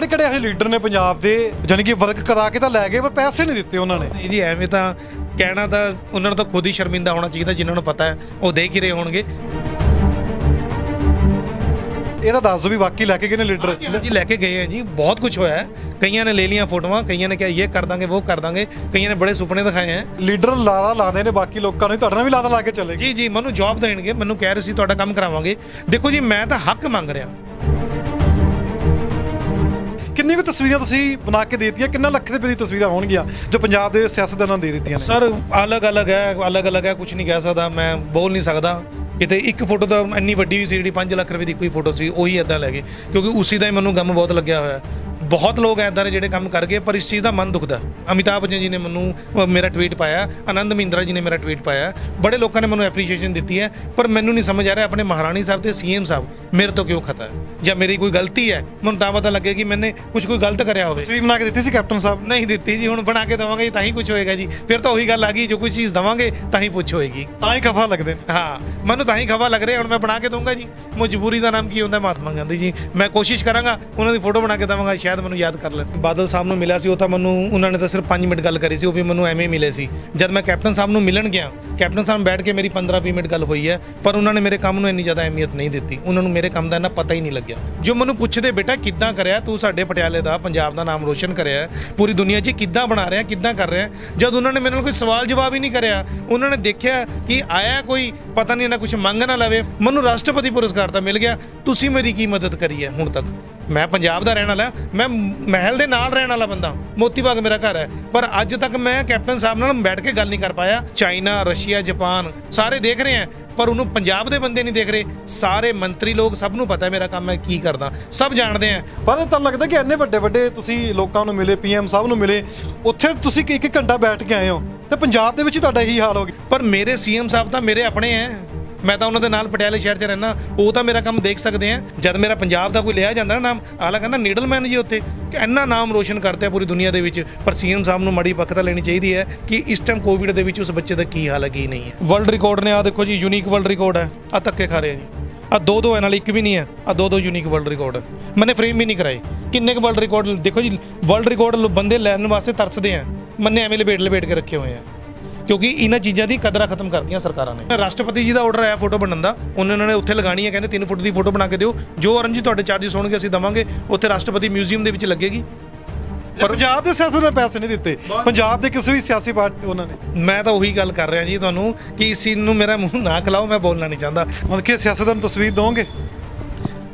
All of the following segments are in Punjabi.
ਕਿਹੜੇ ਕਿਹੜੇ ਇਹੋ ਲੀਡਰ ਨੇ ਪੰਜਾਬ ਦੇ ਜਾਨੀ ਕਿ ਵਰਕ ਕਰਾ ਕੇ ਤਾਂ ਲੈ ਗਏ ਪਰ ਪੈਸੇ ਨਹੀਂ ਦਿੱਤੇ ਉਹਨਾਂ ਨੇ? ਜੀ ਐਵੇਂ ਤਾਂ ਕਹਿਣਾ ਤਾਂ ਉਹਨਾਂ ਨੂੰ ਤਾਂ ਖੁਦ ਹੀ ਸ਼ਰਮਿੰਦਾ ਹੋਣਾ ਚਾਹੀਦਾ ਜਿਨ੍ਹਾਂ ਨੂੰ ਪਤਾ ਹੈ ਉਹ ਦੇਖ ਹੀ ਰਹੇ ਹੋਣਗੇ। ਇਹ ਤਾਂ ਦੱਸ ਵੀ ਵਾਕਈ ਲੈ ਕੇ ਗਏ ਨੇ ਲੀਡਰ ਜੀ ਲੈ ਕੇ ਗਏ ਆ ਜੀ ਬਹੁਤ ਕੁਝ ਹੋਇਆ ਹੈ। ਕਈਆਂ ਨੇ ਲੈ ਲੀਆਂ ਫੋਟੋਆਂ ਕਈਆਂ ਨੇ ਕਿਹਾ ਇਹ ਕਰ ਦਾਂਗੇ ਉਹ ਕਰ ਦਾਂਗੇ ਕਈਆਂ ਨੇ ਬੜੇ ਸੁਪਨੇ ਦਿਖਾਏ ਹੈ। ਲੀਡਰ ਲਾਰਾ ਲਾਉਂਦੇ ਨੇ ਬਾਕੀ ਲੋਕਾਂ ਨੂੰ ਤੁਹਾਡੇ ਵੀ ਲਾਦਾ ਲਾ ਕੇ ਚੱਲੇ ਜੀ ਜੀ ਮੈਨੂੰ ਜੌਬ ਦੇਣਗੇ ਮੈਨੂੰ ਕਹਿ ਰਹੇ ਸੀ ਤੁਹਾਡਾ ਕੰਮ ਕਰਾਵਾਂਗੇ। ਦੇਖੋ ਜੀ ਮੈਂ ਤਾਂ ਹੱਕ ਮੰਗ ਰਿਹਾ। ਕਿੰਨੀ ਕੁ ਤਸਵੀਰਾਂ ਤੁਸੀਂ ਬਣਾ ਕੇ ਦੇਤੀਆਂ? ਕਿੰਨਾ ਲੱਖ ਦੇ ਰੁਪਏ ਦੀ ਤਸਵੀਰਾਂ ਹੋਣਗੀਆਂ ਜੋ ਪੰਜਾਬ ਦੇ ਸਿਆਸਤਦਾਨਾਂ ਨੇ ਦੇ ਦਿੱਤੀਆਂ ਨੇ? ਸਰ, ਅਲੱਗ-ਅਲੱਗ ਹੈ ਅਲੱਗ-ਅਲੱਗ ਹੈ ਕੁਝ ਨਹੀਂ ਕਹਿ ਸਕਦਾ, ਮੈਂ ਬੋਲ ਨਹੀਂ ਸਕਦਾ। ਕਿਤੇ ਇੱਕ ਫੋਟੋ ਤਾਂ ਇੰਨੀ ਵੱਡੀ ਵੀ ਸੀ ਜਿਹੜੀ 5 ਲੱਖ ਰੁਪਏ ਦੀ ਕੋਈ ਫੋਟੋ ਸੀ, ਉਹੀ ਐਦਾਂ ਲੈ ਗਏ। ਕਿਉਂਕਿ ਉਸੇ ਦਾ ਹੀ ਮੈਨੂੰ ਗਮ ਬਹੁਤ ਲੱਗਿਆ ਹੋਇਆ। ਬਹੁਤ ਲੋਕ ਐਦਾਂ ਦੇ ਜਿਹੜੇ ਕੰਮ ਕਰ ਗਏ ਪਰ ਇਸ ਚੀਜ਼ ਦਾ ਮਨ ਦੁਖਦਾ। ਅਮਿਤਾਭ ਬੱਚਨ ਜੀ ਨੇ ਮੈਨੂੰ ਮੇਰਾ ਟਵੀਟ ਪਾਇਆ ਆਨੰਦ ਮਹਿੰਦਰਾ ਜੀ ਨੇ ਮੇਰਾ ਟਵੀਟ ਪਾਇਆ। ਬੜੇ ਲੋਕਾਂ ਨੇ ਮੈਨੂੰ ਐਪਰੀਸ਼ੀਏਸ਼ਨ ਦਿੱਤੀ ਹੈ ਪਰ ਮੈਨੂੰ ਨਹੀਂ ਸਮਝ ਆ ਰਿਹਾ ਆਪਣੇ ਮਹਾਰਾਣੀ ਸਾਹਿਬ ਤੇ ਸੀਐਮ ਸਾਹਿਬ ਮੇਰੇ ਤੋਂ ਕਿਉਂ ਖਤਾ ਹੈ? ਜਾਂ ਮੇਰੀ ਕੋਈ ਗਲਤੀ ਹੈ? ਮੈਨੂੰ ਤਾਂ ਪਤਾ ਲੱਗੇ ਕਿ ਮੈਨੇ ਕੁਝ ਕੋਈ ਗਲਤ ਕਰਿਆ ਹੋਵੇ। ਤਸਵੀਰ ਬਣਾ ਕੇ ਦਿੱਤੀ ਸੀ ਕੈਪਟਨ ਸਾਹਿਬ? ਨਹੀਂ ਦਿੱਤੀ ਜੀ ਹੁਣ ਬਣਾ ਕੇ ਦਵਾਂਗੇ ਤਾਂ ਹੀ ਕੁਝ ਹੋਏਗਾ ਜੀ। ਫਿਰ ਤਾਂ ਉਹੀ ਗੱਲ ਆ ਗਈ ਜੋ ਕੋਈ ਚੀਜ਼ ਦਵਾਂਗੇ ਤਾਂ ਹੀ ਪੁੱਛ ਹੋਏਗੀ। ਤਾਂ ਹੀ ਖਫਾ ਲੱਗਦੇ। ਨੇ ਹਾਂ ਮੈਨੂੰ ਤਾਂ ਹੀ ਖਵਾ ਲੱਗ ਰਿਹਾ ਹੁਣ ਮੈਂ ਬਣਾ ਕੇ ਦਊਂਗਾ ਜੀ। ਮਜਬੂਰੀ ਦਾ ਨਾਮ ਕੀ ਹੁੰਦਾ? ਮਹਾਤਮਾ ਗਾਂਧੀ ਜੀ। ਮੈਂ ਕੋਸ਼ਿਸ਼ ਕਰਾਂਗਾ ਉਹਨਾਂ ਦੀ ਫੋਟੋ ਬਣਾ ਕੇ ਦਵਾਂਗਾ ਸ਼ਾਇਦ ਮੈਨੂੰ ਯਾਦ ਕਰ ਲੈਣ ਬਾਦਲ ਸਾਹਿਬ ਨੂੰ ਮਿਲਿਆ ਸੀ, ਉਹ ਤਾਂ ਮੈਨੂੰ, ਉਹਨਾਂ ਨੇ ਤਾਂ ਸਿਰਫ 5 ਮਿੰਟ ਗੱਲ ਕਰੀ ਸੀ, ਉਹ ਵੀ ਮੈਨੂੰ ਐਵੇਂ ਹੀ ਮਿਲੇ ਸੀ। ਜਦ ਮੈਂ ਕੈਪਟਨ ਸਾਹਿਬ ਨੂੰ ਮਿਲਣ ਗਿਆ, ਕੈਪਟਨ ਸਾਹਿਬ ਬੈਠ ਕੇ ਮੇਰੀ 15-20 ਮਿੰਟ ਗੱਲ ਹੋਈ ਹੈ, ਪਰ ਉਹਨਾਂ ਨੇ ਮੇਰੇ ਕੰਮ ਨੂੰ ਇੰਨੀ ਜ਼ਿਆਦਾ ਅਹਿਮੀਅਤ ਨਹੀਂ ਦਿੱਤੀ। ਉਹਨਾਂ ਨੂੰ ਮੇਰੇ ਕੰਮ ਦਾ ਇੰਨਾ ਪਤਾ ਹੀ ਨਹੀਂ ਲੱਗਿਆ। ਜੋ ਮੈਨੂੰ ਪੁੱਛਦੇ, ਬੇਟਾ, ਕਿੱਦਾਂ ਕਰਿਆ ਤੂੰ ਸਾਡੇ ਪਟਿਆਲੇ ਦਾ, ਪੰਜਾਬ ਦਾ ਨਾਮ ਰੋਸ਼ਨ ਕਰਿਆ, ਪੂਰੀ ਦੁਨੀਆ 'ਚ ਕਿੱਦਾਂ ਬਣਾ ਰਿਹਾ, ਕਿੱਦਾਂ ਕਰ ਰਿਹਾ? ਜਦ ਉਹਨਾਂ ਨੇ ਮੇਰੇ ਨਾਲ ਕੋਈ ਸਵਾਲ ਜਵਾਬ ਹੀ ਨਹੀਂ ਕਰਿਆ, ਉਹਨਾਂ ਨੇ ਦੇਖਿਆ ਕਿ ਆਇਆ ਕੋਈ, ਪਤਾ ਨਹੀਂ ਨਾ ਕੁਝ ਮੰਗ ਨਾ ਲਵੇ। ਮੈਨੂੰ ਰਾਸ਼ਟਰਪਤੀ ਪੁਰਸਕਾਰ ਤਾਂ ਮਿਲ ਗਿਆ। ਤੁਸੀਂ ਮੇਰੀ ਕੀ ਮਦਦ ਕਰੀ ਹੈ ਹੁਣ ਤੱਕ? ਮੈਂ ਪੰਜਾਬ ਦਾ ਰਹਿਣ ਵਾਲਾ ਮੈਂ ਮਹਿਲ ਦੇ ਨਾਲ ਰਹਿਣ ਵਾਲਾ ਬੰਦਾ ਮੋਤੀ ਬਾਗ ਮੇਰਾ ਘਰ ਹੈ। ਪਰ ਅੱਜ ਤੱਕ ਮੈਂ ਕੈਪਟਨ ਸਾਹਿਬ ਨਾਲ ਬੈਠ ਕੇ ਗੱਲ ਨਹੀਂ ਕਰ ਪਾਇਆ। ਚਾਈਨਾ ਰਸ਼ੀਆ ਜਾਪਾਨ ਸਾਰੇ ਦੇਖ ਰਹੇ ਹੈ ਪਰ ਉਹਨੂੰ ਪੰਜਾਬ ਦੇ ਬੰਦੇ ਨਹੀਂ ਦੇਖ ਰਹੇ। ਸਾਰੇ ਮੰਤਰੀ ਲੋਕ ਸਭ ਨੂੰ ਪਤਾ ਹੈ ਮੇਰਾ ਕੰਮ ਹੈ ਕੀ ਕਰਦਾ। ਸਭ ਜਾਣਦੇ ਆ ਪਰ ਤਾਂ ਲੱਗਦਾ ਕਿ ਇੰਨੇ ਵੱਡੇ ਵੱਡੇ ਤੁਸੀਂ ਲੋਕਾਂ ਨੂੰ ਮਿਲੇ ਪੀਐਮ ਸਾਹਿਬ ਨੂੰ ਮਿਲੇ ਉੱਥੇ ਤੁਸੀਂ ਇੱਕ ਇੱਕ ਘੰਟਾ ਬੈਠ ਕੇ ਆਏ ਹੋ ਤੇ ਪੰਜਾਬ ਦੇ ਵਿੱਚ ਹੀ ਤੁਹਾਡਾ ਇਹੀ ਹਾਲ ਹੋ ਗਿਆ। ਪਰ ਮੇਰੇ ਸੀਐਮ ਸਾਹਿਬ ਤਾਂ ਮੇਰੇ ਆਪਣੇ ਐ ਮੈਂ ਤਾਂ ਉਹਨਾਂ ਦੇ ਨਾਲ ਪਟਿਆਲੇ ਸ਼ਹਿਰ 'ਚ ਰਹਿਣਾ ਉਹ ਤਾਂ ਮੇਰਾ ਕੰਮ ਦੇਖ ਸਕਦੇ ਆ। ਜਦ ਮੇਰਾ ਪੰਜਾਬ ਦਾ ਕੋਈ ਲਿਆ ਜਾਂਦਾ ਨਾ ਨਾਮ, ਆਲਾ ਕਹਿੰਦਾ ਨੀਡਲਮੈਨ ਜੀ ਉੱਥੇ, ਕਿ ਇੰਨਾ ਨਾਮ ਰੋਸ਼ਨ ਕਰਤੇ ਪੂਰੀ ਦੁਨੀਆ ਦੇ ਵਿੱਚ, ਪਰ ਸੀਐਮ ਸਾਹਿਬ ਨੂੰ ਮੜੀ ਪੱਕ ਲੈਣੀ ਚਾਹੀਦੀ ਹੈ ਕਿ ਇਸ ਟਾਈਮ ਕੋਵਿਡ ਦੇ ਵਿੱਚ ਉਸ ਬੱਚੇ ਦਾ ਕੀ ਹਾਲ ਹੈ, ਕੀ ਨਹੀਂ ਹੈ। ਵਰਲਡ ਰਿਕਾਰਡ ਨੇ ਆ ਦੇਖੋ ਜੀ ਯੂਨੀਕ ਵਰਲਡ ਰਿਕਾਰਡ ਹੈ। ਆ ਧੱਕੇ ਖਾ ਰਹੇ ਆ ਜੀ। ਆ ਦੋ ਦੋ ਹੈ ਨਾਲ ਇੱਕ ਵੀ ਨਹੀਂ ਹੈ। ਆ ਦੋ ਦੋ ਯੂਨੀਕ ਵਰਲਡ ਰਿਕਾਰਡ ਹੈ। ਮੈਨੇ ਫਰੇਮ ਵੀ ਨਹੀਂ ਕਰਾਏ। ਕਿੰਨੇ ਕੁ ਵਰਲਡ ਰਿਕਾਰਡ ਦੇਖੋ ਜੀ ਵਰਲਡ ਰਿਕਾਰਡ ਬੰਦੇ ਲੈਣ ਵਾਸਤੇ ਤਰਸਦੇ ਆ। ਮੰਨੇ ਐਵੇਂ ਲਪੇਟ ਲਪੇਟ ਕੇ ਰੱਖੇ ਹੋਏ ਆ। ਕਿਉਂਕਿ ਇਹਨਾਂ ਚੀਜ਼ਾਂ ਦੀ ਕਦਰਾਂ ਖਤਮ ਕਰਤੀਆਂ ਸਰਕਾਰਾਂ ਨੇ। ਰਾਸ਼ਟਰਪਤੀ ਜੀ ਦਾ ਆਰਡਰ ਆਇਆ ਫੋਟੋ ਬਣਨ ਦਾ। ਉਹਨਾਂ ਨੇ ਉੱਥੇ ਲਗਾਣੀ ਹੈ ਕਹਿੰਦੇ 3 ਫੁੱਟ ਦੀ ਫੋਟੋ ਬਣਾ ਕੇ ਦਿਓ। ਜੋ ਅਰਨ ਜੀ ਤੁਹਾਡੇ ਚਾਰजेस ਹੋਣਗੇ ਅਸੀਂ ਦਵਾਂਗੇ। ਉੱਥੇ ਰਾਸ਼ਟਰਪਤੀ ਮਿਊਜ਼ੀਅਮ ਦੇ ਵਿੱਚ ਲੱਗੇਗੀ। ਪਰ ਪੰਜਾਬ ਦੇ ਸਿਆਸਤ ਨੇ ਪੈਸੇ ਨਹੀਂ ਦਿੱਤੇ। ਪੰਜਾਬ ਦੇ ਕਿਸੇ ਵੀ ਸਿਆਸੀ ਪਾਰਟੀ ਉਹਨਾਂ ਨੇ। ਮੈਂ ਤਾਂ ਉਹੀ ਗੱਲ ਕਰ ਰਿਹਾ ਜੀ ਤੁਹਾਨੂੰ ਕਿ ਇਸ ਚੀਜ਼ ਨੂੰ ਮੇਰਾ ਮੂੰਹ ਨਾ ਖਲਾਓ ਮੈਂ ਬੋਲਣਾ ਨਹੀਂ ਚਾਹੁੰਦਾ। ਮਤਲਬ ਕਿ ਸਿਆਸਤਦਾਨ ਨੂੰ ਤਸਵੀਰ ਦੋਗੇ?